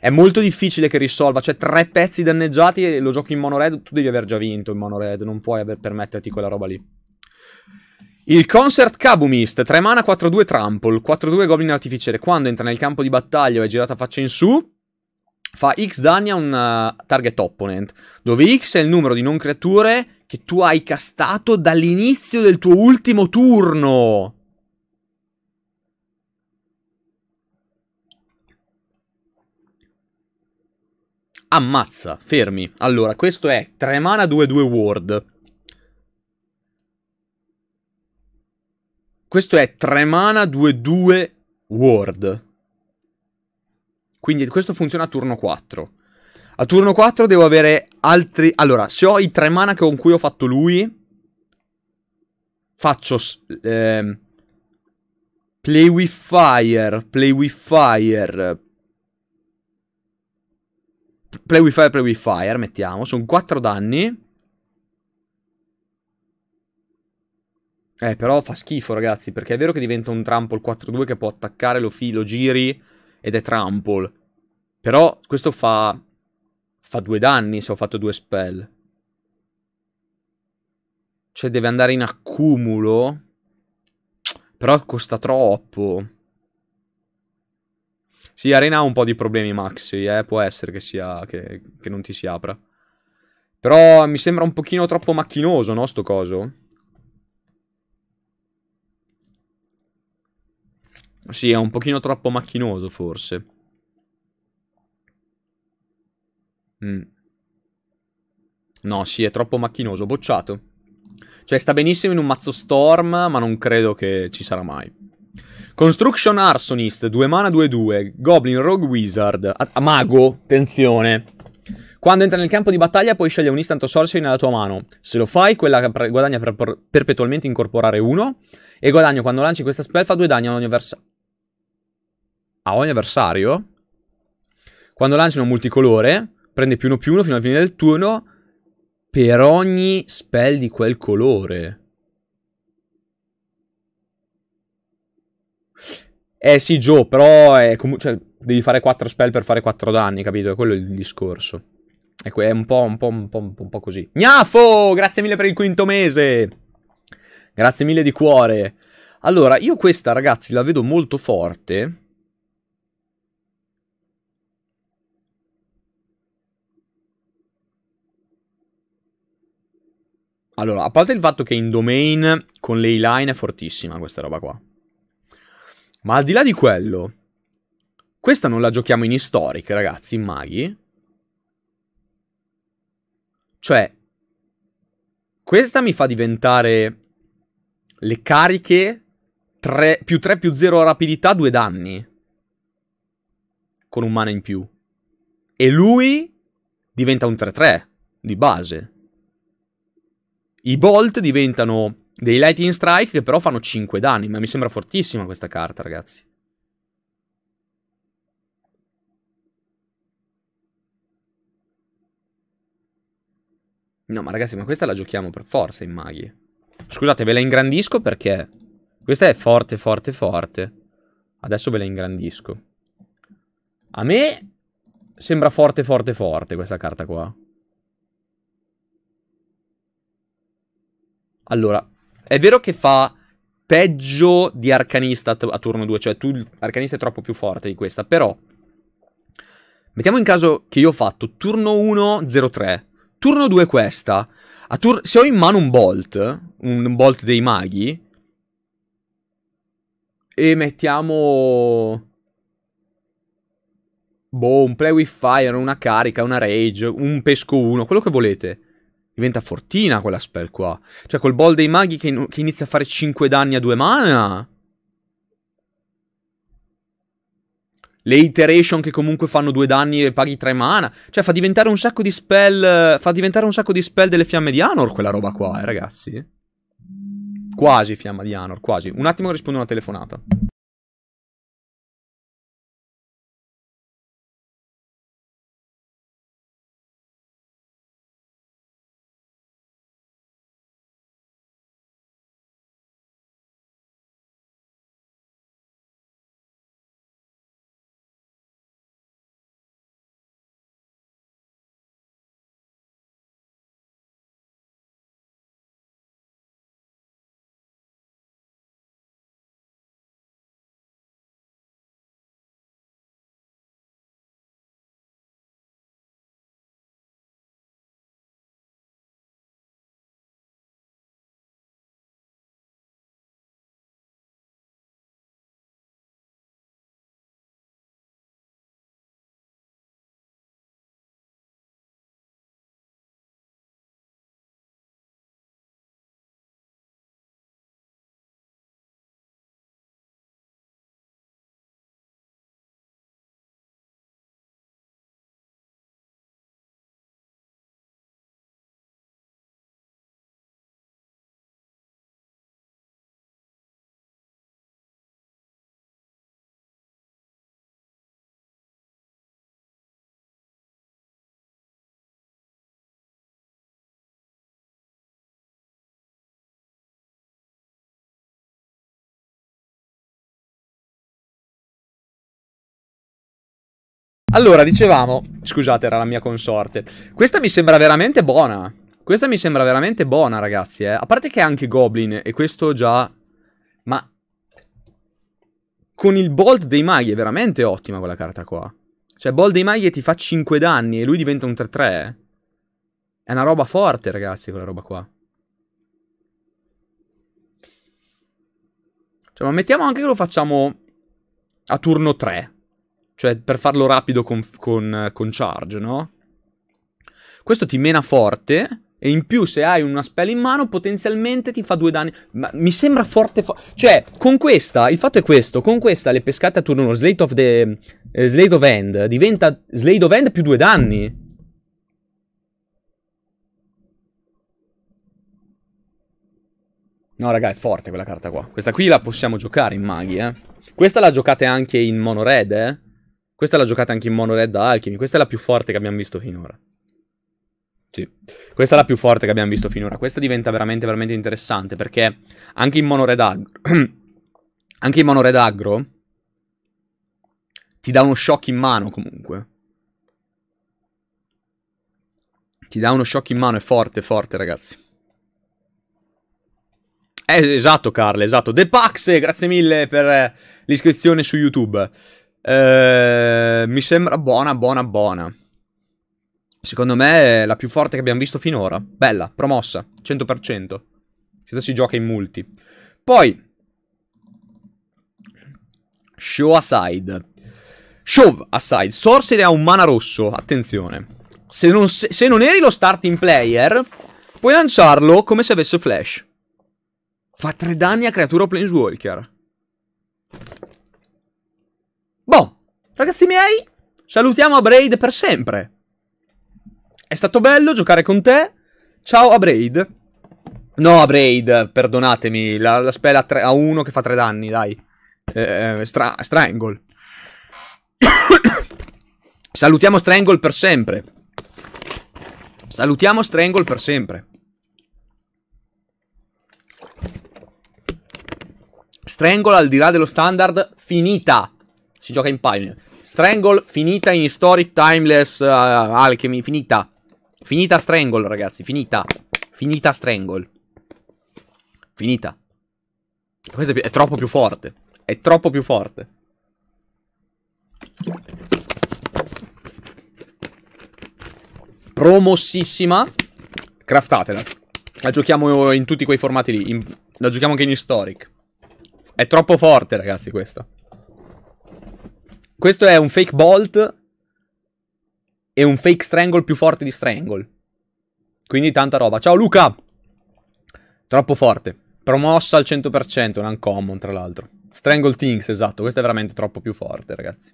È molto difficile che risolva, cioè tre pezzi danneggiati e lo giochi in mono red, tu devi aver già vinto in mono red, non puoi aver, permetterti quella roba lì. Il Concert Kabumist, 3 mana, 4-2 Trample, 4-2 Goblin Artificiere. Quando entra nel campo di battaglia o è girata faccia in su, fa X danni a un uh, target opponent, dove X è il numero di non creature che tu hai castato dall'inizio del tuo ultimo turno. Ammazza, fermi. Allora, questo è 3 mana 2-2 ward. Questo è 3 mana 2-2 ward. Quindi questo funziona a turno 4. A turno 4 devo avere altri... Allora, se ho i 3 mana con cui ho fatto lui... Faccio... Eh, play with fire, play with fire, Play with fire, play with fire, mettiamo. Sono 4 danni. Eh, però fa schifo, ragazzi, perché è vero che diventa un trample 4-2 che può attaccare, lo filo, giri ed è trample. Però questo fa... fa due danni se ho fatto due spell. Cioè deve andare in accumulo. Però costa troppo. Sì, Arena ha un po' di problemi, Maxi, eh? può essere che, sia, che, che non ti si apra. Però mi sembra un pochino troppo macchinoso, no, sto coso? Sì, è un pochino troppo macchinoso, forse. Mm. No, sì, è troppo macchinoso. Bocciato. Cioè, sta benissimo in un mazzo Storm, ma non credo che ci sarà mai. Construction Arsonist, 2 mana 2-2. Goblin Rogue Wizard. A, mago, attenzione. Quando entra nel campo di battaglia puoi scegliere un instant sorcery nella tua mano. Se lo fai, quella guadagna per, per perpetualmente incorporare uno. E guadagno quando lanci questa spell fa 2 danni a ogni avversario. A ogni avversario? Quando lanci una multicolore, Prende più uno più uno fino alla fine del turno per ogni spell di quel colore. Eh sì, Joe, però. Cioè, devi fare 4 spell per fare 4 danni, capito? È quello il discorso. Ecco, è un po', un po', un po', un po' così. Gnafo! Grazie mille per il quinto mese! Grazie mille di cuore. Allora, io questa, ragazzi, la vedo molto forte. Allora, a parte il fatto che in domain con ley line è fortissima questa roba qua. Ma al di là di quello, questa non la giochiamo in historic, ragazzi, in maghi. Cioè, questa mi fa diventare le cariche 3, più 3 più 0 rapidità, 2 danni. Con un mana in più. E lui diventa un 3-3 di base. I Bolt diventano dei Lightning Strike che però fanno 5 danni, ma mi sembra fortissima questa carta, ragazzi. No, ma ragazzi, ma questa la giochiamo per forza in maghi. Scusate, ve la ingrandisco perché... Questa è forte, forte, forte. Adesso ve la ingrandisco. A me sembra forte, forte, forte questa carta qua. Allora, è vero che fa peggio di Arcanista a turno 2, cioè tu, Arcanista è troppo più forte di questa, però... Mettiamo in caso che io ho fatto turno 1, 0-3. Turno 2 questa. se ho in mano un Bolt, un Bolt dei maghi, e mettiamo... Boh, un Play with Fire, una carica, una Rage, un Pesco 1, quello che volete. Diventa fortina quella spell qua. Cioè, col Ball dei maghi che, che inizia a fare 5 danni a 2 mana. Le iteration che comunque fanno due danni e paghi tre mana. Cioè, fa diventare un sacco di spell. Fa diventare un sacco di spell delle fiamme di Anor, quella roba qua, eh, ragazzi. Quasi fiamma di Anor, quasi. Un attimo rispondo a una telefonata. Allora, dicevamo, scusate, era la mia consorte. Questa mi sembra veramente buona. Questa mi sembra veramente buona, ragazzi, eh. A parte che è anche Goblin, e questo già... Ma... Con il Bolt dei maghi è veramente ottima quella carta qua. Cioè, Bolt dei maghi ti fa 5 danni e lui diventa un 3-3. È una roba forte, ragazzi, quella roba qua. Cioè, ma mettiamo anche che lo facciamo a turno 3. Cioè, per farlo rapido con, con, con charge, no? Questo ti mena forte. E in più, se hai una spell in mano, potenzialmente ti fa due danni. Ma mi sembra forte. Fo cioè, con questa, il fatto è questo: con questa, le pescate a turno 1, Slate of the. Eh, Slate of End diventa Slate of End più due danni. No, raga, è forte quella carta qua. Questa qui la possiamo giocare in maghi, eh. Questa la giocate anche in mono red, eh. Questa l'ha giocata anche in mono red alchemy. Questa è la più forte che abbiamo visto finora. Sì, questa è la più forte che abbiamo visto finora. Questa diventa veramente, veramente interessante perché anche in mono red agro, anche in mono red agro, ti dà uno shock in mano comunque. Ti dà uno shock in mano, è forte, forte ragazzi. Eh, esatto, Carle, esatto. The Pax, grazie mille per l'iscrizione su YouTube. Eh, mi sembra buona, buona, buona. Secondo me è la più forte che abbiamo visto finora. Bella, promossa, 100%. Questa si gioca in multi. Poi, Show aside. Show aside. Sorcery ha un mana rosso. Attenzione. Se non, se, se non eri lo starting player, puoi lanciarlo come se avesse flash. Fa 3 danni a creatura Planeswalker. Boh, ragazzi miei, salutiamo a Braid per sempre. È stato bello giocare con te. Ciao a Braid. No, a Braid, perdonatemi, la, la spell a, uno che fa 3 danni, dai. Eh, stra Strangle. Salutiamo Strangle per sempre. Salutiamo Strangle per sempre. Strangle al di là dello standard, finita. Si gioca in Pioneer. Strangle finita in Historic Timeless uh, Alchemy, finita. Finita Strangle, ragazzi, finita. Finita Strangle. Finita. Questo è, è troppo più forte. È troppo più forte. Promossissima. Craftatela. La giochiamo in tutti quei formati lì. In, la giochiamo anche in Historic. È troppo forte, ragazzi, questa. Questo è un fake bolt e un fake strangle più forte di strangle. Quindi tanta roba. Ciao Luca! Troppo forte. Promossa al 100%, un uncommon tra l'altro. Strangle Things, esatto. Questo è veramente troppo più forte, ragazzi.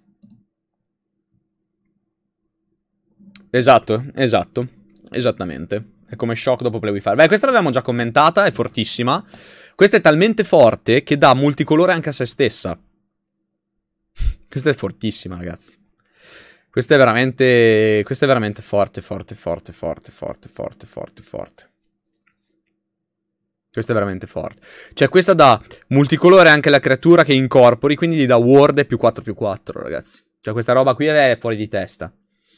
Esatto, esatto. Esattamente. È come shock dopo play fire. Beh, questa l'abbiamo già commentata, è fortissima. Questa è talmente forte che dà multicolore anche a se stessa. Questa è fortissima, ragazzi. Questa è veramente... Questa è veramente forte, forte, forte, forte, forte, forte, forte, forte. Questa è veramente forte. Cioè, questa dà multicolore anche alla creatura che incorpori, quindi gli dà ward più 4 più 4, ragazzi. Cioè, questa roba qui è fuori di testa.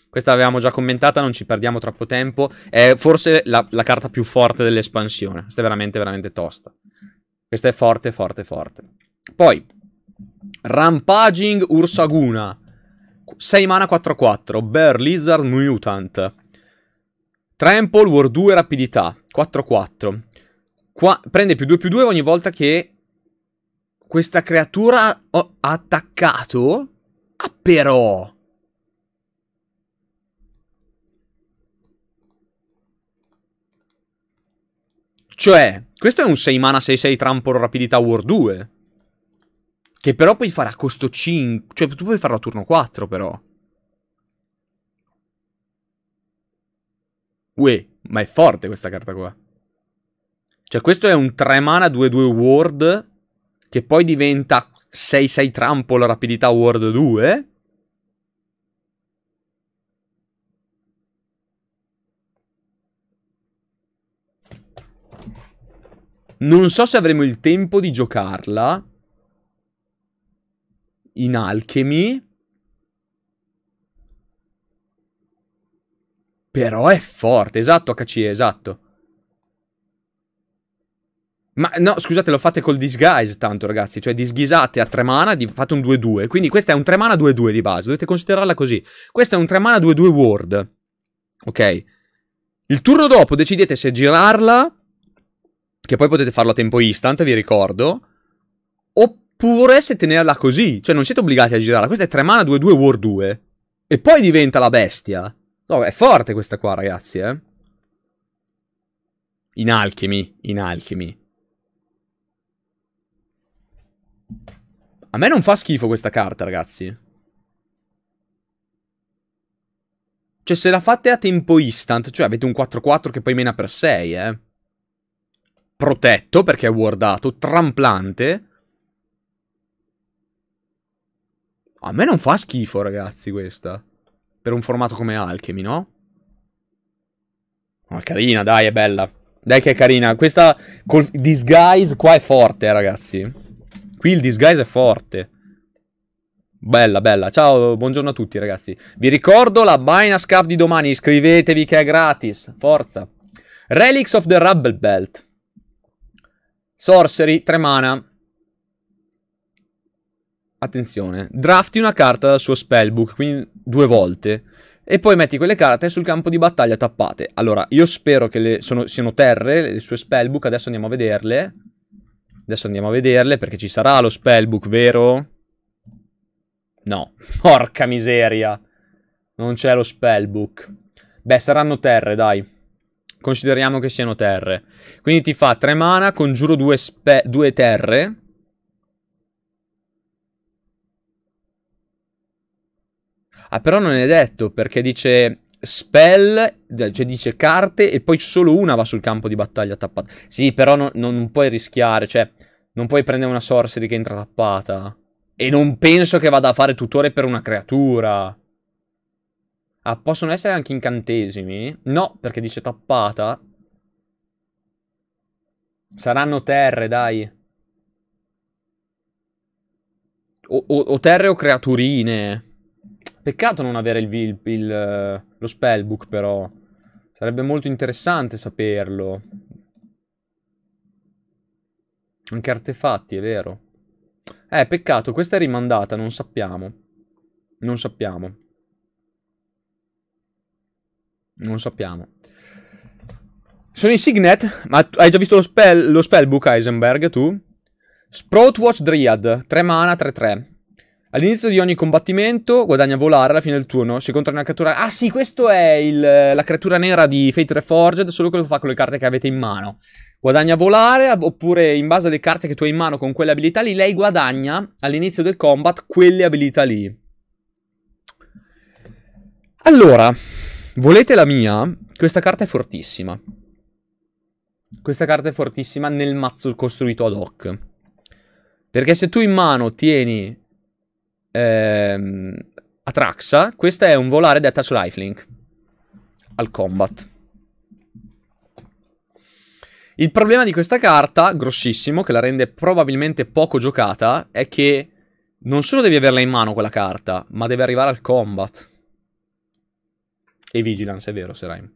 Questa l'avevamo già commentata, non ci perdiamo troppo tempo. È forse la, la carta più forte dell'espansione. Questa è veramente, veramente tosta. Questa è forte, forte, forte. Poi, Rampaging Ursaguna. 6 mana 4-4. Bear Lizard Mutant. Trample War 2 rapidità. 4-4. Qua prende più 2 più 2 ogni volta che questa creatura ha attaccato. Ah, però. Cioè, questo è un 6 mana 6-6 trampolo rapidità War 2. Che però puoi fare a costo 5. Cioè, tu puoi farlo a turno 4, però. Uè, ma è forte questa carta qua. Cioè, questo è un 3 mana 2-2 Ward. Che poi diventa 6-6 trampolo rapidità Ward 2. Non so se avremo il tempo di giocarla. In Alchemy. Però è forte, esatto HC, esatto. Ma no, scusate, lo fate col disguise tanto, ragazzi. Cioè, disghisate a 3 mana, fate un 2-2. Quindi questa è un 3 mana 2-2 di base. Dovete considerarla così. Questa è un 3 mana 2-2 ward. Ok? Il turno dopo decidete se girarla che poi potete farlo a tempo instant, vi ricordo, oppure se tenerla così, cioè non siete obbligati a girarla, questa è 3 mana 2-2 War 2, e poi diventa la bestia. No, è forte questa qua, ragazzi, eh. In alchemy, in alchemy. A me non fa schifo questa carta, ragazzi. Cioè, se la fate a tempo instant, cioè avete un 4-4 che poi mena per 6, eh protetto perché è wardato, tramplante. A me non fa schifo, ragazzi, questa. Per un formato come Alchemy, no? Ma carina, dai, è bella. Dai che è carina. Questa col disguise qua è forte, ragazzi. Qui il disguise è forte. Bella, bella. Ciao, buongiorno a tutti, ragazzi. Vi ricordo la Binance Cup di domani. Iscrivetevi che è gratis. Forza. Relics of the Rubble Belt. Sorcery, 3 mana. Attenzione. Drafti una carta dal suo spellbook, quindi due volte e poi metti quelle carte sul campo di battaglia tappate. Allora, io spero che le sono, siano terre, le sue spellbook, adesso andiamo a vederle. Adesso andiamo a vederle perché ci sarà lo spellbook, vero? No, porca miseria. Non c'è lo spellbook. Beh, saranno terre, dai. Consideriamo che siano terre. Quindi ti fa 3 mana, congiuro 2 due terre Ah, però non è detto, perché dice spell, cioè dice carte e poi solo una va sul campo di battaglia tappata. Sì, però no, non puoi rischiare, cioè non puoi prendere una sorcery che entra tappata. E non penso che vada a fare tutore per una creatura. Ah, possono essere anche incantesimi? No, perché dice tappata. Saranno terre, dai. O, o, o terre o creaturine. Peccato non avere il, il, il, lo spellbook, però. Sarebbe molto interessante saperlo. Anche artefatti, è vero. Eh, peccato, questa è rimandata, non sappiamo. Non sappiamo. Non sappiamo. Sono in Signet, ma hai già visto lo, spell, lo spellbook, Heisenberg, tu? Sproutwatch Dryad, 3 mana, 3-3. All'inizio di ogni combattimento guadagna volare alla fine del turno. Si incontra una creatura. Ah, sì, questo è il, la creatura nera di Fate Reforged. Solo che fa con le carte che avete in mano. Guadagna volare, oppure in base alle carte che tu hai in mano con quelle abilità lì, lei guadagna all'inizio del combat quelle abilità lì. Allora, volete la mia? Questa carta è fortissima. Questa carta è fortissima nel mazzo costruito ad hoc. Perché se tu in mano tieni ehm, Atraxa, questo è un volare Death Touch Lifelink al combat. Il problema di questa carta, grossissimo, che la rende probabilmente poco giocata, è che non solo devi averla in mano quella carta, ma deve arrivare al combat. E Vigilance, è vero, Seraim.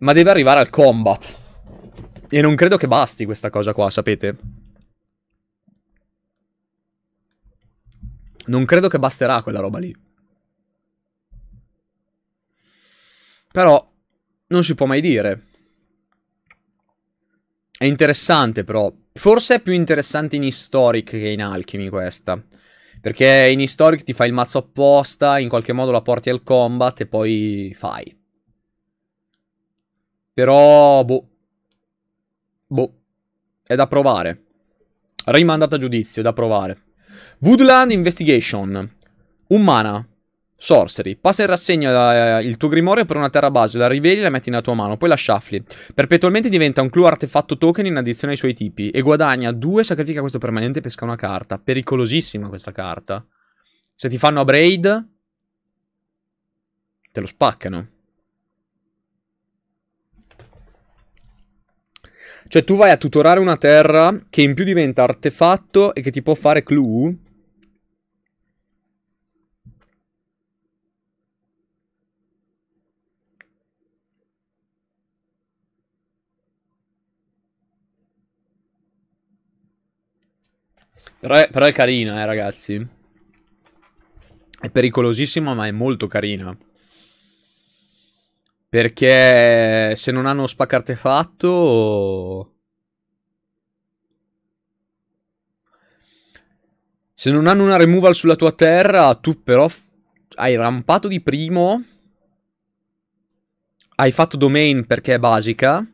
Ma deve arrivare al combat. E non credo che basti questa cosa qua, sapete? Non credo che basterà quella roba lì. Però non si può mai dire. È interessante però. Forse è più interessante in Historic che in Alchemy questa. Perché in Historic ti fai il mazzo apposta, in qualche modo la porti al combat e poi fai. Però, boh. Boh. È da provare. Rimandata a giudizio, da provare. Woodland Investigation. Un mana. Sorcery. Passa in rassegna uh, il tuo grimorio per una terra base, la riveli e la metti nella tua mano, poi la shuffli. Perpetualmente diventa un clue artefatto token in addizione ai suoi tipi. E guadagna due, sacrifica questo permanente e pesca una carta. Pericolosissima questa carta. Se ti fanno a braid... Te lo spaccano. Cioè tu vai a tutorare una terra che in più diventa artefatto e che ti può fare clue. Però è, però è carina, eh, ragazzi. È pericolosissima, ma è molto carina. Perché se non hanno spaccartefatto... Se non hanno una removal sulla tua terra, tu però hai rampato di primo. Hai fatto domain perché è basica.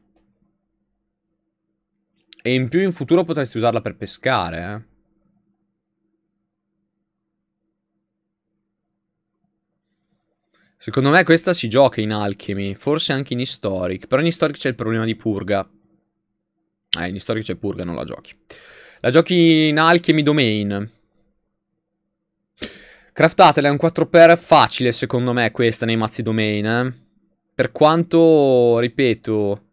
E in più in futuro potresti usarla per pescare, eh. Secondo me questa si gioca in Alchemy, forse anche in Historic, però in Historic c'è il problema di Purga. Eh, in Historic c'è Purga, non la giochi. La giochi in Alchemy Domain. Craftatela, è un 4x facile secondo me questa nei mazzi domain, eh. Per quanto, ripeto...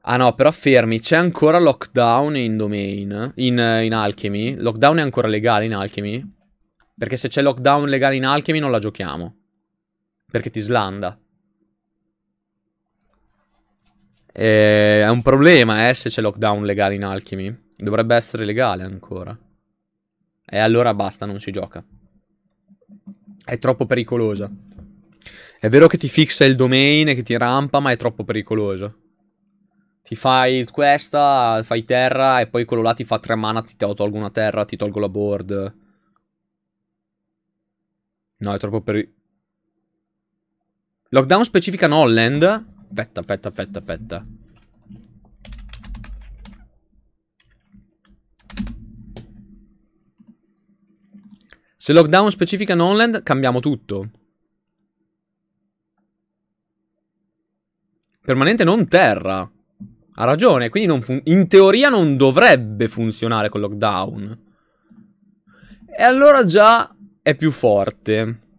Ah no, però fermi, c'è ancora lockdown in domain, in, in alchemy. Lockdown è ancora legale in alchemy? Perché se c'è lockdown legale in alchemy non la giochiamo. Perché ti slanda. E è un problema, eh, se c'è lockdown legale in alchemy. Dovrebbe essere legale ancora. E allora basta, non si gioca. È troppo pericolosa. È vero che ti fixa il domain e che ti rampa, ma è troppo pericoloso. Ti fai questa, fai terra e poi quello là ti fa tre mana, ti tolgo una terra, ti tolgo la board. No, è troppo pericoloso. Lockdown specifica Nolland. Aspetta, aspetta, aspetta, aspetta. Se lockdown specifica Nolland, cambiamo tutto. Permanente non terra. Ha ragione, quindi in teoria non dovrebbe funzionare con lockdown. E allora già è più forte.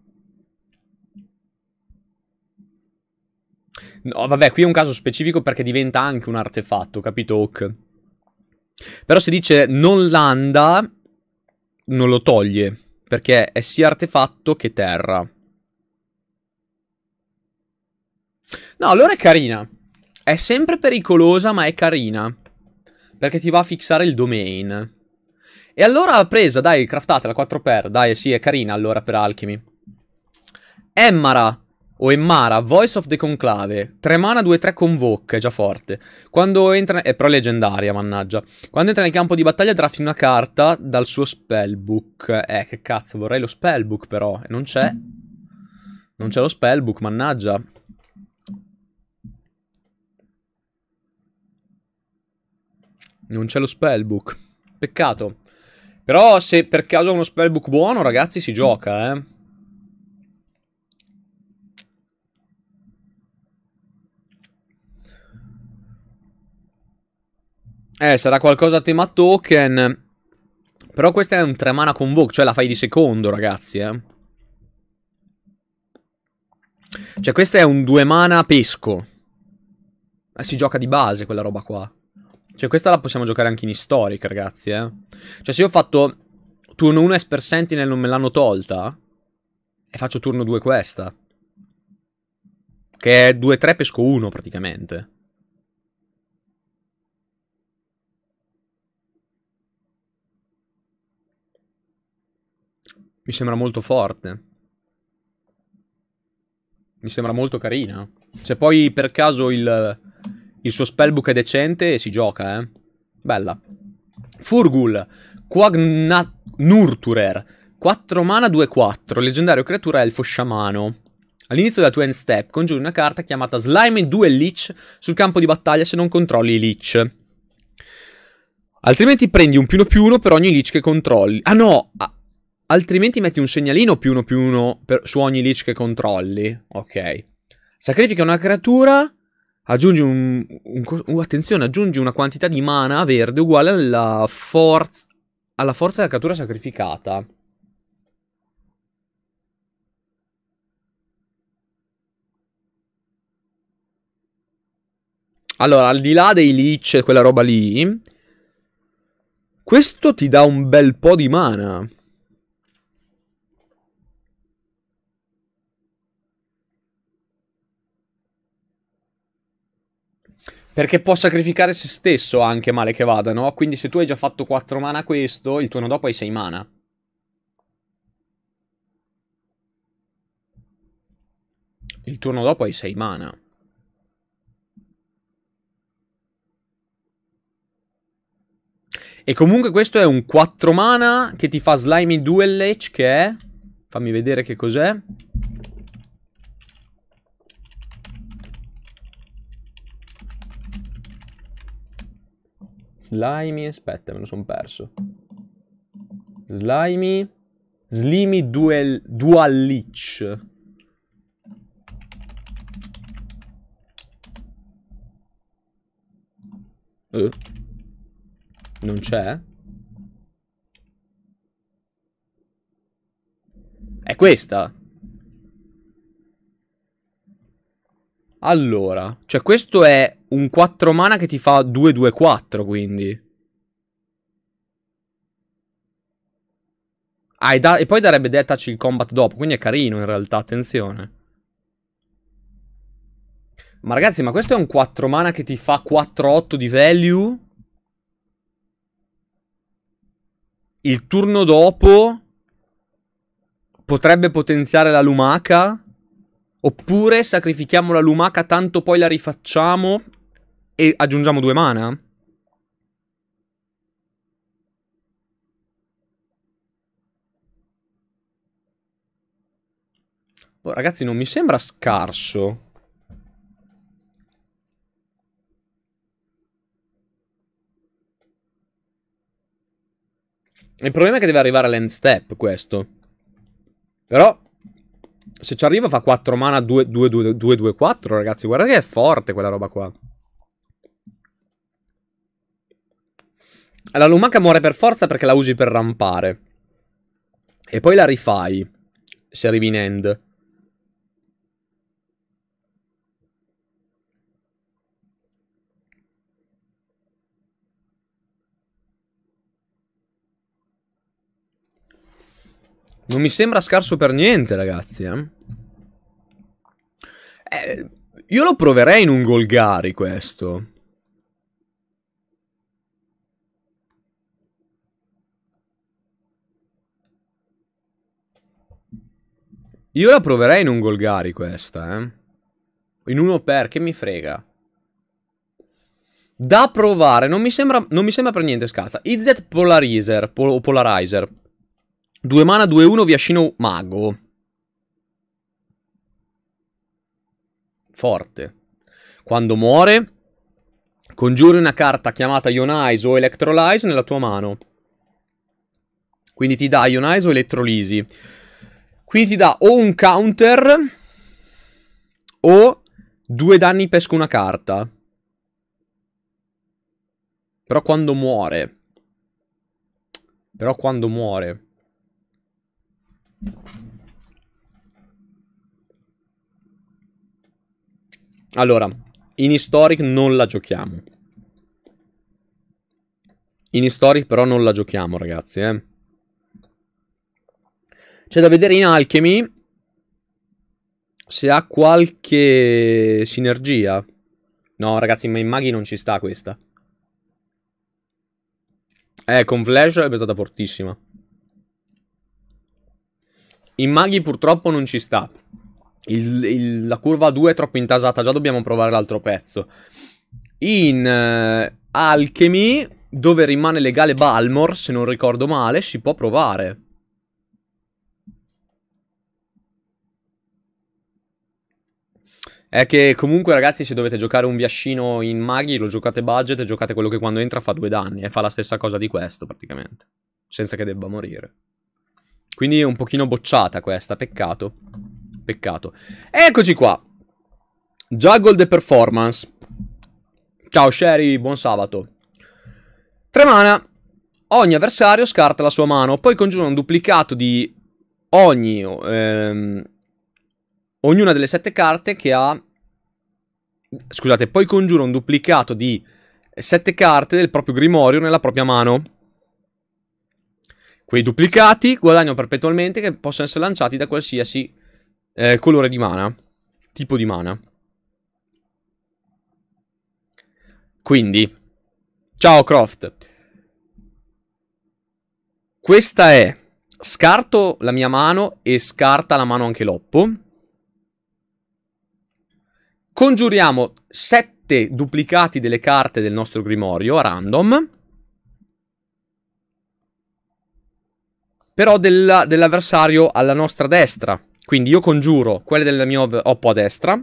No, vabbè, qui è un caso specifico perché diventa anche un artefatto, capito, Hawk? Però se dice non landa, non lo toglie, perché è sia artefatto che terra. No, allora è carina. È sempre pericolosa, ma è carina. Perché ti va a fissare il domain. E allora presa, dai, craftatela 4x. Dai, sì, è carina allora per Alchemy. Emmara. O Emmara, Voice of the Conclave. 3 mana, 2-3 Convoke, è già forte. Quando entra... È però leggendaria, mannaggia. Quando entra nel campo di battaglia drafti una carta dal suo spellbook. Eh, che cazzo, vorrei lo spellbook però. Non c'è. Non c'è lo spellbook, mannaggia. Non c'è lo spellbook. Peccato. Però se per caso è uno spellbook buono, ragazzi, si gioca, eh. Eh, sarà qualcosa a tema token. Però questa è un 3 mana convoke, cioè la fai di secondo, ragazzi, eh. Cioè, questa è un 2 mana pesco. Eh, si gioca di base quella roba qua. Cioè, questa la possiamo giocare anche in historic, ragazzi, eh. Cioè, se io ho fatto turno 1 Esper Sentinel non me l'hanno tolta, e faccio turno 2 questa. Che è 2-3 pesco 1, praticamente. Mi sembra molto forte. Mi sembra molto carina. Se poi per caso il il suo spellbook è decente si gioca, eh. Bella. Furgul. Quagna Nurturer. 4 mana 2-4. Leggendario creatura elfo sciamano. All'inizio della tua end step congiuri una carta chiamata Slime Duel Leech sul campo di battaglia se non controlli i Leech. Altrimenti prendi un più uno più uno per ogni Leech che controlli. Ah no! Ah, altrimenti metti un segnalino più uno più uno per, su ogni Leech che controlli. Ok. Sacrifica una creatura Aggiungi un, un, uh, attenzione, aggiungi una quantità di mana verde uguale alla, forza alla forza della creatura sacrificata. Allora, al di là dei leech e quella roba lì, questo ti dà un bel po' di mana. Perché può sacrificare se stesso anche male che vada, no? Quindi se tu hai già fatto 4 mana questo, il turno dopo hai 6 mana. Il turno dopo hai 6 mana. E comunque questo è un 4 mana che ti fa Slimy Duel Ledge che è... Fammi vedere che cos'è. Slimy, aspetta, me lo sono perso. Slimy, Slimy Dual, Dual Leech. Uh. Non c'è? È questa. Allora, cioè questo è un 4 mana che ti fa 2-2-4, quindi. Ah, e, da- e poi darebbe Detach il combat dopo, quindi è carino in realtà, attenzione. Ma ragazzi, ma questo è un 4 mana che ti fa 4-8 di value? Il turno dopo potrebbe potenziare la lumaca? Oppure sacrifichiamo la lumaca tanto poi la rifacciamo e aggiungiamo due mana? Oh, ragazzi, non mi sembra scarso. Il problema è che deve arrivare all'end step questo. Però, se ci arriva fa 4 mana 2, 2, 2, 2, 2, 4, ragazzi. Guarda che è forte quella roba qua. La lumaca muore per forza perché la usi per rampare. E poi la rifai. Se arrivi in end. Non mi sembra scarso per niente, ragazzi. Eh? Eh, io lo proverei in un Golgari questo. Io la proverei in un Golgari questa, eh. In uno per, che mi frega. Da provare, non mi sembra, non mi sembra per niente scazza. IZ Polarizer, pol Polarizer. 2 mana, 2-1, Viascino Mago. Forte. Quando muore, congiuri una carta chiamata Ionize o Electrolyze nella tua mano. Quindi ti dà Ionize o Elettrolisi. Quindi ti dà o un counter o due danni pesco una carta. Però quando muore. Però quando muore. Allora, in Historic non la giochiamo. In Historic però non la giochiamo, ragazzi, eh. C'è da vedere in Alchemy se ha qualche sinergia. No, ragazzi, ma in Maghi non ci sta questa. Eh, con Flash è stata fortissima. In maghi purtroppo non ci sta. Il, il, la curva 2 è troppo intasata, già dobbiamo provare l'altro pezzo. In uh, Alchemy, dove rimane legale Balmor, se non ricordo male, si può provare. È che comunque ragazzi se dovete giocare un viascino in maghi lo giocate budget e giocate quello che quando entra fa due danni e fa la stessa cosa di questo praticamente. Senza che debba morire. Quindi è un pochino bocciata questa, peccato. Peccato. Eccoci qua. Juggle the Performance. Ciao Sherry, buon sabato. 3 mana. Ogni avversario scarta la sua mano, poi congiura un duplicato di ogni... Ehm, ognuna delle sette carte che ha... Scusate, poi congiura un duplicato di sette carte del proprio grimorio nella propria mano. Quei duplicati guadagnano perpetualmente che possono essere lanciati da qualsiasi eh, colore di mana. Tipo di mana. Quindi, ciao Croft. Questa è scarto la mia mano e scarta la mano anche Loppo. Congiuriamo 7 duplicati delle carte del nostro grimorio a random. Però della, dell'avversario alla nostra destra. Quindi io congiuro quelle del mio oppo a destra,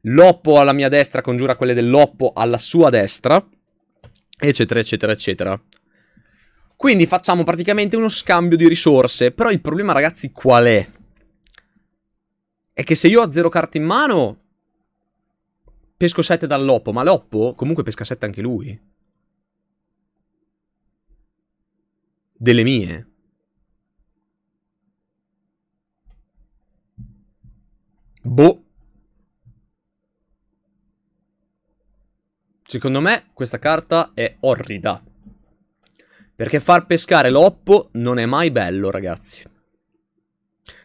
l'oppo alla mia destra congiura quelle dell'oppo alla sua destra, eccetera, eccetera, eccetera. Quindi facciamo praticamente uno scambio di risorse, però il problema ragazzi qual è? È che se io ho zero carte in mano, pesco 7 dall'oppo, ma l'oppo comunque pesca 7 anche lui. Delle mie. Boh. Secondo me questa carta è orrida. Perché far pescare l'oppo non è mai bello, ragazzi.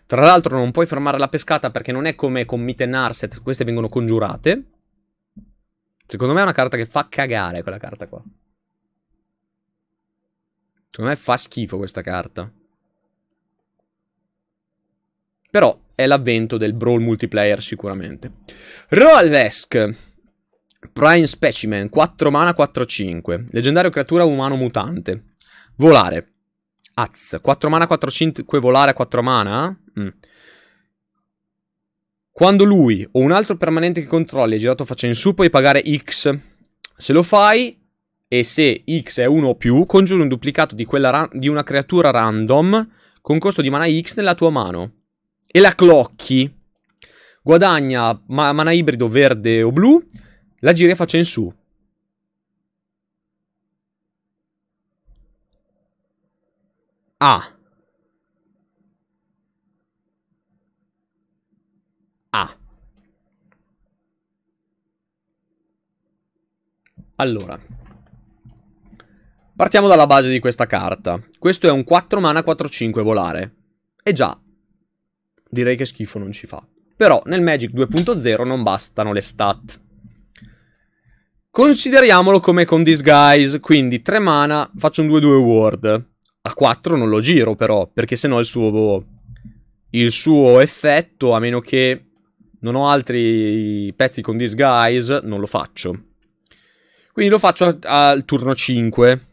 Tra l'altro non puoi fermare la pescata perché non è come con Mitten Arset, queste vengono congiurate. Secondo me è una carta che fa cagare quella carta qua. Secondo me fa schifo questa carta. Però è l'avvento del brawl multiplayer sicuramente. Roalvesk. Prime Specimen, 4 mana, 4-5. Leggendario creatura umano mutante. Volare. Az, 4 mana, 4-5 volare a 4 mana? Mm. Quando lui o un altro permanente che controlli è girato faccia in su, puoi pagare X. Se lo fai, e se X è 1 o più, congiuri un duplicato di, di una creatura random con costo di mana X nella tua mano. E la clocchi. Guadagna ma mana ibrido verde o blu, la giri e faccia in su. Ah. Ah. Allora. Partiamo dalla base di questa carta. Questo è un 4 mana 4-5 volare. E già, direi che schifo non ci fa. Però nel Magic 2.0 non bastano le stat. Consideriamolo come con Disguise, quindi 3 mana, faccio un 2-2 ward. A 4 non lo giro però, perché sennò il suo, il suo effetto, a meno che non ho altri pezzi con Disguise, non lo faccio. Quindi lo faccio al, turno 5.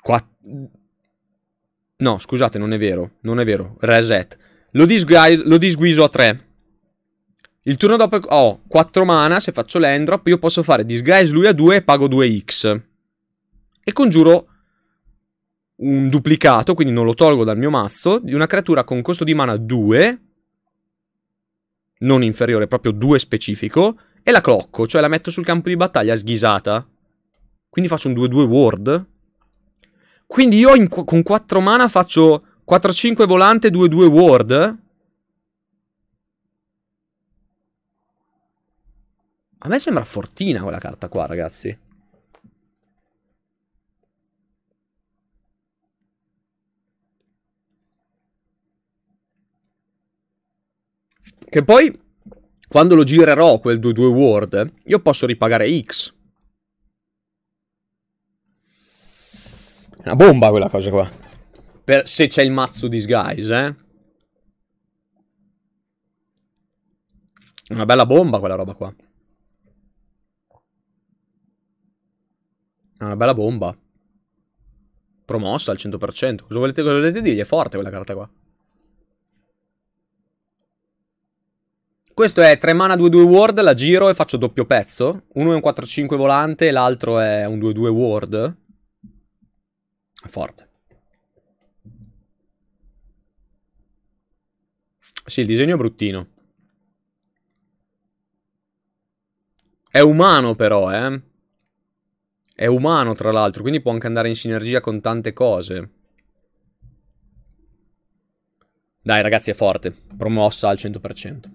Quatt no, scusate, non è vero. Non è vero. Reset. Lo, lo disguiso a 3. Il turno dopo ho 4 mana, se faccio l'endrop, io posso fare disguise lui a 2 e pago 2x. E congiuro un duplicato, quindi non lo tolgo dal mio mazzo, di una creatura con costo di mana 2, non inferiore, proprio 2 specifico, e la clocco, cioè la metto sul campo di battaglia sghisata. Quindi faccio un 2-2 ward. Quindi io in, con 4 mana faccio 4-5 volante 2-2 ward. A me sembra fortina quella carta qua, ragazzi. Che poi, quando lo girerò quel 2-2 ward, io posso ripagare X. È una bomba quella cosa qua. Per, se c'è il mazzo disguise, eh. Una bella bomba quella roba qua. Una bella bomba. Promossa al 100%. Cosa volete, cosa volete dirgli? È forte quella carta qua. Questo è 3 mana 2-2 ward, la giro e faccio doppio pezzo. Uno è un 4-5 volante l'altro è un 2-2 ward. È forte. Sì, il disegno è bruttino. È umano però, eh. È umano tra l'altro, quindi può anche andare in sinergia con tante cose. Dai ragazzi, è forte. Promossa al 100%.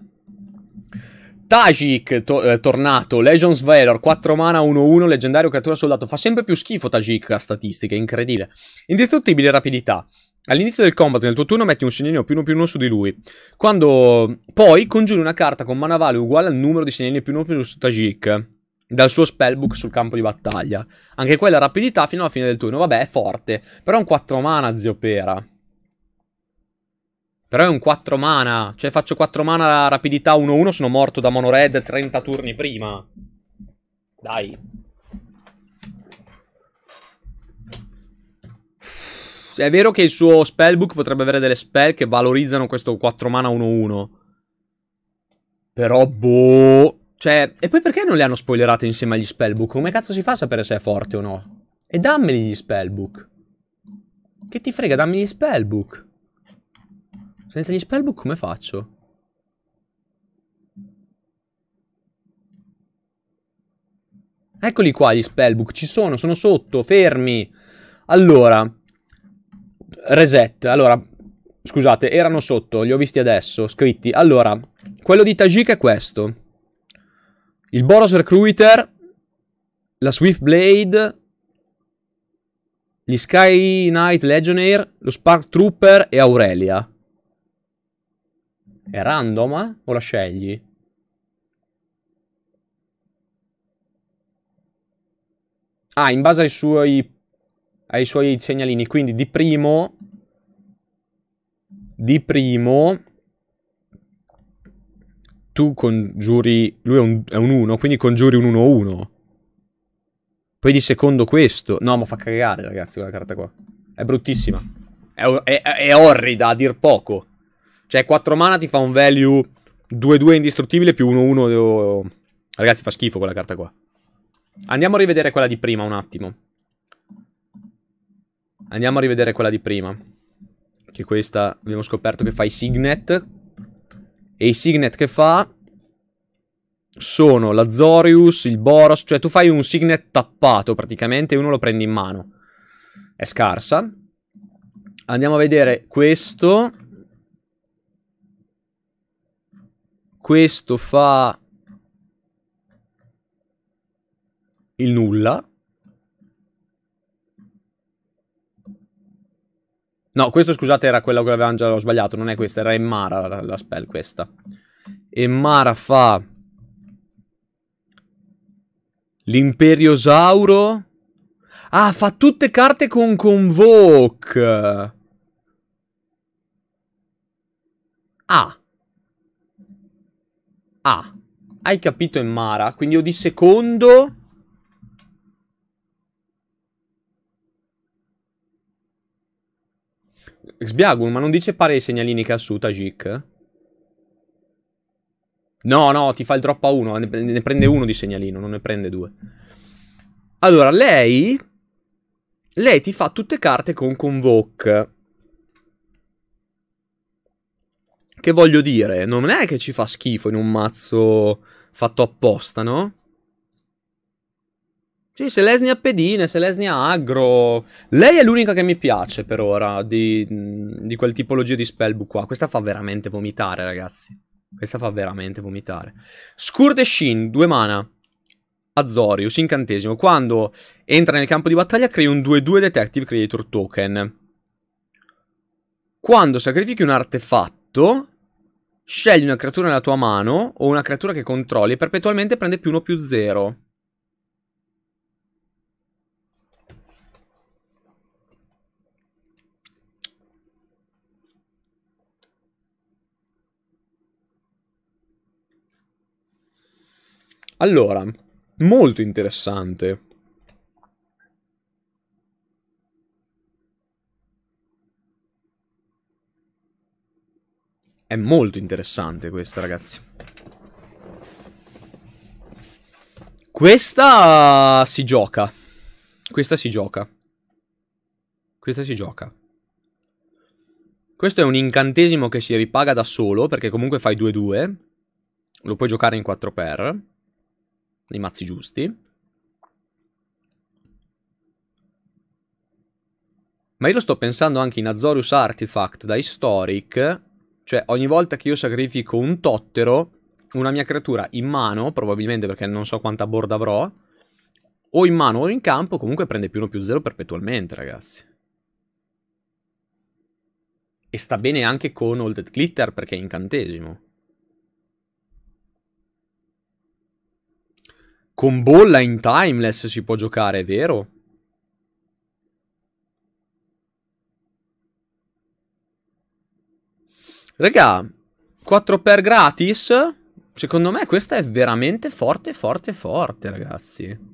Tajik, to eh, tornato, Legion's Valor, 4 mana, 1-1, leggendario creatura soldato. Fa sempre più schifo Tajik a statistiche, incredibile. Indistruttibile rapidità. All'inizio del combat nel tuo turno metti un segnalino più 1 più 1 su di lui. Quando poi congiuri una carta con mana value uguale al numero di segnalini più 1 più 1 su Tajik. Dal suo spellbook sul campo di battaglia. Anche quella rapidità fino alla fine del turno. Vabbè, è forte. Però è un 4 mana, zio Pera. Però è un 4 mana. Cioè faccio 4 mana rapidità 1-1, sono morto da mono red 30 turni prima. Dai. È vero che il suo spellbook potrebbe avere delle spell che valorizzano questo 4 mana 1-1. Però boh. Cioè, e poi perché non le hanno spoilerate insieme agli spellbook? Come cazzo si fa a sapere se è forte o no? E dammeli gli spellbook. Che ti frega, dammi gli spellbook. Senza gli spellbook come faccio? Eccoli qua gli spellbook, ci sono, sono sotto, fermi. Allora, reset. Allora, Scusate, erano sotto, li ho visti adesso, scritti. Allora, quello di Tajik è questo. Il Boros Recruiter, la Swift Blade, gli Sky Knight Legionnaire, lo Spark Trooper e Aurelia. È random eh? o la scegli? Ah, in base ai suoi, ai suoi segnalini. Quindi di primo... Di primo... Tu congiuri... Lui è un, è un 1, quindi congiuri un 1-1. Poi di secondo questo... No, ma fa cagare, ragazzi, quella carta qua. È bruttissima. È, è, è orrida, a dir poco. Cioè, 4 mana ti fa un value 2-2 indistruttibile più 1-1. Ragazzi, fa schifo quella carta qua. Andiamo a rivedere quella di prima un attimo. Andiamo a rivedere quella di prima. Che questa abbiamo scoperto che fa i Signet. E i Signet che fa sono l'Azorius, il Boros. Cioè tu fai un Signet tappato praticamente e uno lo prendi in mano. È scarsa. Andiamo a vedere questo. Questo fa il nulla. No, questo scusate era quello che avevamo già sbagliato, non è questa, era Emmara la, la spell questa. Emmara fa l'Imperiosauro. Ah, fa tutte carte con Convoke. Ah. Ah. Hai capito Emmara? Quindi io di secondo Xbiagun, ma non dice pare i segnalini che ha su Tajik? No, no, ti fa il drop a uno. Ne, ne prende uno di segnalino, non ne prende due. Allora, lei... Lei ti fa tutte carte con Convoke. Che voglio dire, non è che ci fa schifo in un mazzo fatto apposta, no? Sì, Selesnia pedine, Selesnia aggro. Lei è l'unica che mi piace per ora di, di quel tipologia di spellbook qua. Questa fa veramente vomitare, ragazzi. Questa fa veramente vomitare. Shin, due mana. Azorius, incantesimo. Quando entra nel campo di battaglia crei un 2-2 Detective Creator Token. Quando sacrifichi un artefatto, scegli una creatura nella tua mano o una creatura che controlli e perpetualmente prende più 1 più 0. Allora, molto interessante. È molto interessante questa, ragazzi. Questa si gioca. Questa si gioca. Questa si gioca. Questo è un incantesimo che si ripaga da solo, perché comunque fai 2-2. Lo puoi giocare in 4 per nei mazzi giusti. Ma io lo sto pensando anche in Azorius Artifact da Historic. Cioè, ogni volta che io sacrifico un tottero, una mia creatura in mano, probabilmente perché non so quanta board avrò, o in mano o in campo, comunque prende più 1 più 0 perpetualmente, ragazzi. E sta bene anche con Olded Glitter perché è incantesimo. Con bolla in timeless si può giocare, è vero? Raga, 4 per gratis? Secondo me questa è veramente forte, forte, forte, ragazzi.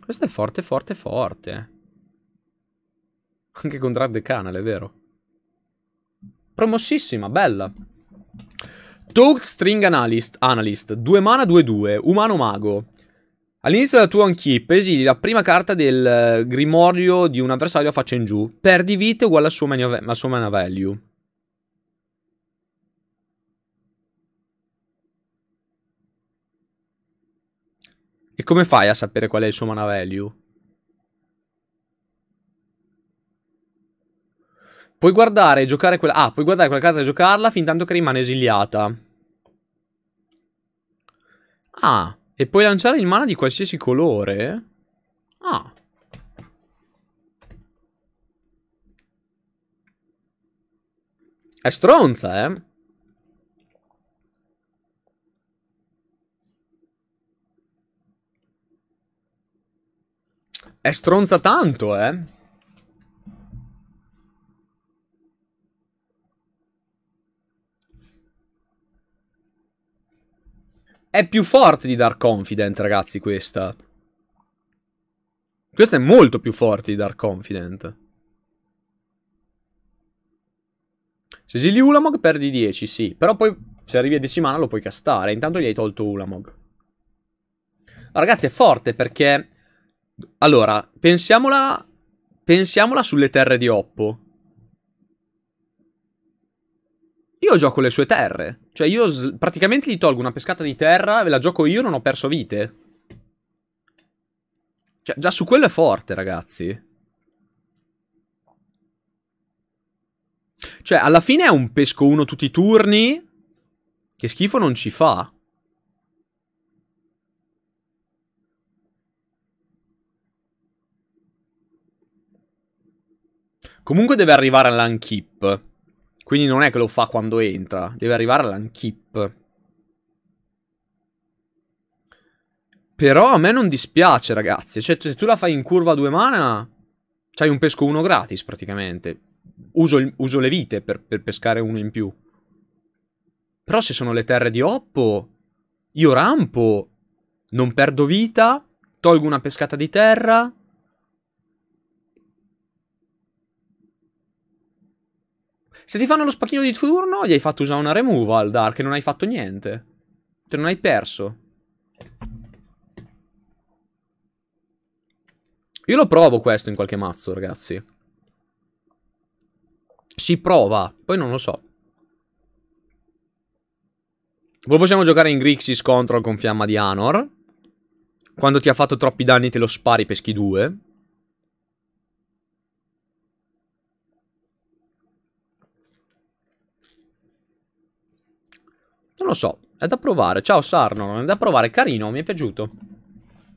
Questa è forte, forte, forte. Anche con Drag the Canal, è vero. Promossissima, bella. Toad String Analyst, Analyst 2 mana 2-2, umano mago. All'inizio della tua on-keep esili la prima carta del eh, grimorio di un avversario a faccia in giù. Perdi vite uguale al suo, al suo mana value. E come fai a sapere qual è il suo mana value? Puoi guardare e giocare quella... Ah, puoi guardare quella carta e giocarla fin tanto che rimane esiliata. Ah, e puoi lanciare il mana di qualsiasi colore? Ah. È stronza, eh? È stronza tanto, eh? È più forte di Dark Confident, ragazzi, questa. Questa è molto più forte di Dark Confident. Se esili Ulamog perdi 10, sì. Però poi se arrivi a 10 mana lo puoi castare. Intanto gli hai tolto Ulamog. Ragazzi, è forte perché allora, pensiamola, pensiamola sulle terre di Oppo. Io gioco le sue terre. Cioè, io praticamente gli tolgo una pescata di terra, ve la gioco io, non ho perso vite. Cioè, già su quello è forte, ragazzi. Cioè, alla fine è un pesco uno tutti i turni. Che schifo non ci fa. Comunque deve arrivare all'unkeep. Quindi non è che lo fa quando entra. Deve arrivare all'unkeep. Però a me non dispiace, ragazzi. Cioè, se tu la fai in curva a due mana, c'hai un pesco uno gratis, praticamente. Uso, il, uso le vite per, per pescare uno in più. Però se sono le terre di Oppo, io rampo, non perdo vita, tolgo una pescata di terra Se ti fanno lo spacchino di turno, gli hai fatto usare una removal, Dark, e non hai fatto niente. Te non hai perso. Io lo provo questo in qualche mazzo, ragazzi. Si prova, poi non lo so. Poi possiamo giocare in Grixis Control con Fiamma di Anor. Quando ti ha fatto troppi danni te lo spari peschi due. Non lo so, è da provare. Ciao Sarnon, è da provare, carino, mi è piaciuto.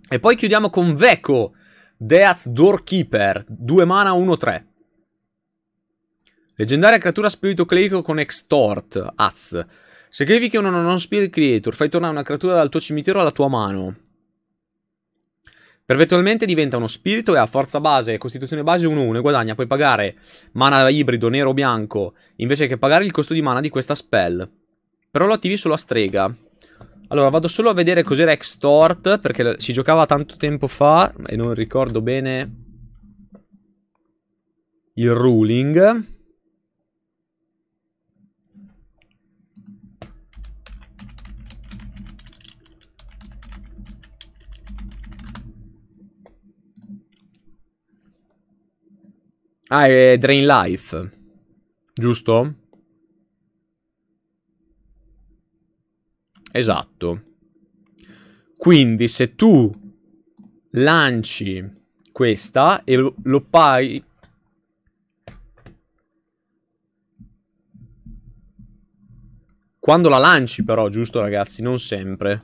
E poi chiudiamo con Veko, Death Doorkeeper, 2 mana 1-3. Leggendaria creatura spirito clerico con Extort, Az. Sacrifichi una non spirit creature, fai tornare una creatura dal tuo cimitero alla tua mano. Perpetualmente diventa uno spirito e ha forza base costituzione base 1-1 e guadagna. Puoi pagare mana ibrido nero o bianco invece che pagare il costo di mana di questa spell. Però lo attivi solo a strega. Allora, vado solo a vedere cos'era Extort, perché si giocava tanto tempo fa e non ricordo bene il ruling. Ah, è Drain Life, giusto? Esatto. Quindi se tu lanci questa e lo, lo. Quando la lanci però, giusto ragazzi? Non sempre.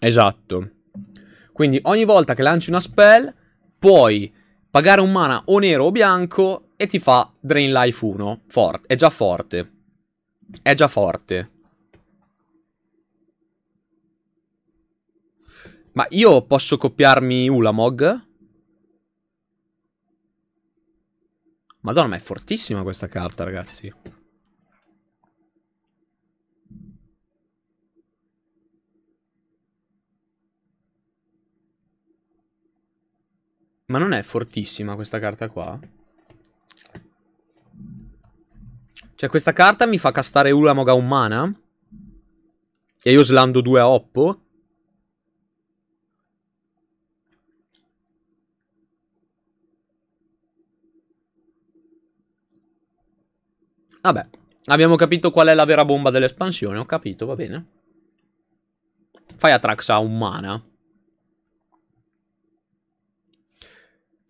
Esatto. Quindi ogni volta che lanci una spell puoi pagare un mana o nero o bianco e ti fa Drain Life 1. Forte. È già forte. È già forte. Ma io posso copiarmi Ulamog? Madonna, ma è fortissima questa carta, ragazzi. Ma non è fortissima questa carta qua? Cioè questa carta mi fa castare Ulamog a un mana? E io slando 2 a Oppo? Vabbè, abbiamo capito qual è la vera bomba dell'espansione, ho capito, va bene. Fai Atrax a un mana.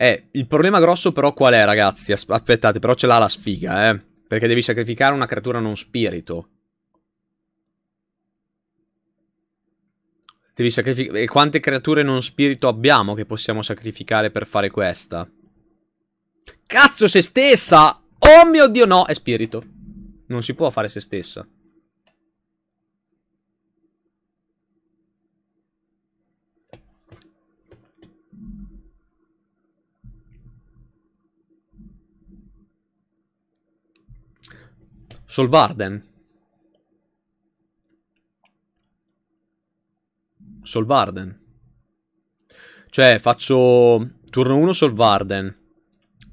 Eh, il problema grosso però qual è, ragazzi? Aspettate, però ce l'ha la sfiga, eh. Perché devi sacrificare una creatura non spirito. Devi sacrificare... E quante creature non spirito abbiamo che possiamo sacrificare per fare questa? Cazzo, se stessa! Oh mio Dio, no, è spirito. Non si può fare se stessa. Solvarden. Solvarden. Cioè, faccio turno 1 Solvarden.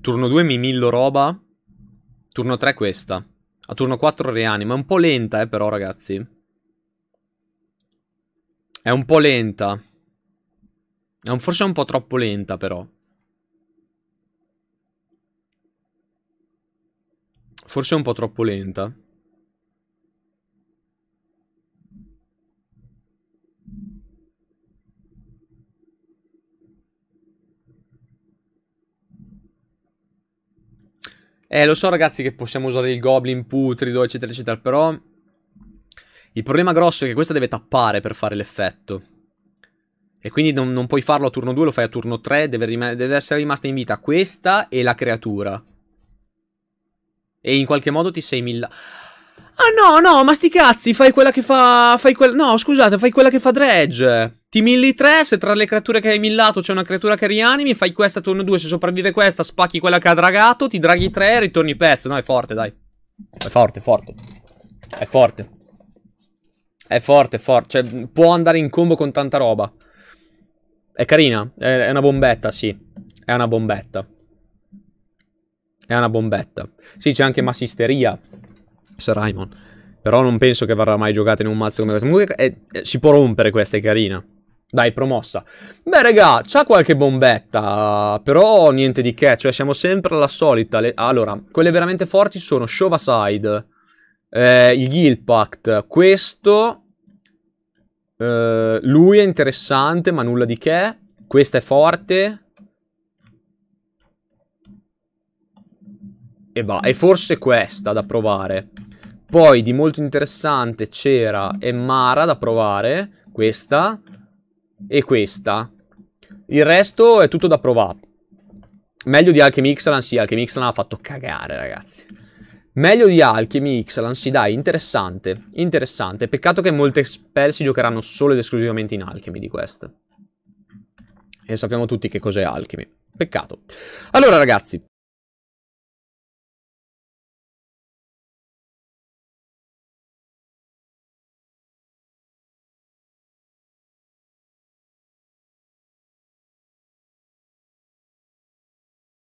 Turno 2 mi millo roba. Turno 3 questa. A turno 4 rianima. È un po' lenta, eh, però, ragazzi. È un po' lenta. È un, forse è un po' troppo lenta, però. Forse è un po' troppo lenta. Eh, lo so ragazzi che possiamo usare il Goblin putrido, eccetera, eccetera, però... Il problema grosso è che questa deve tappare per fare l'effetto. E quindi non, non, puoi farlo a turno 2, lo fai a turno 3, deve, deve essere rimasta in vita questa e la creatura. E in qualche modo ti sei milla... Ah no, no, ma sti cazzi, fai quella che fa... Fai quel... No, scusate, fai quella che fa dredge. Ti milli 3, se tra le creature che hai millato c'è una creatura che rianimi, fai questa turno 2, se sopravvive questa, spacchi quella che ha dragato, ti draghi 3 e ritorni pezzo. No, è forte, dai. È forte, forte. È forte. È forte, forte. Cioè, può andare in combo con tanta roba. È carina, è, è una bombetta, sì. È una bombetta. È una bombetta. Sì, c'è anche massisteria. Sir Raimon. Però non penso che verrà mai giocata in un mazzo come questo. Comunque è, è, si può rompere questa, è carina. Dai, promossa. Beh, raga, c'ha qualche bombetta, però niente di che. Cioè, siamo sempre alla solita. Le... Allora, quelle veramente forti sono Shovaside, eh, il Gilpact, questo... Eh, lui è interessante, ma nulla di che. Questa è forte. E va, e forse questa da provare. Poi di molto interessante c'era Emmara da provare, questa, e questa. Il resto è tutto da provare. Meglio di Alchemy Ixalan, sì, Alchemy Ixalan ha fatto cagare, ragazzi. Meglio di Alchemy Ixalan, sì, dai, interessante. Interessante. Peccato che molte spell si giocheranno solo ed esclusivamente in Alchemy di queste. E sappiamo tutti che cos'è Alchemy. Peccato. Allora, ragazzi,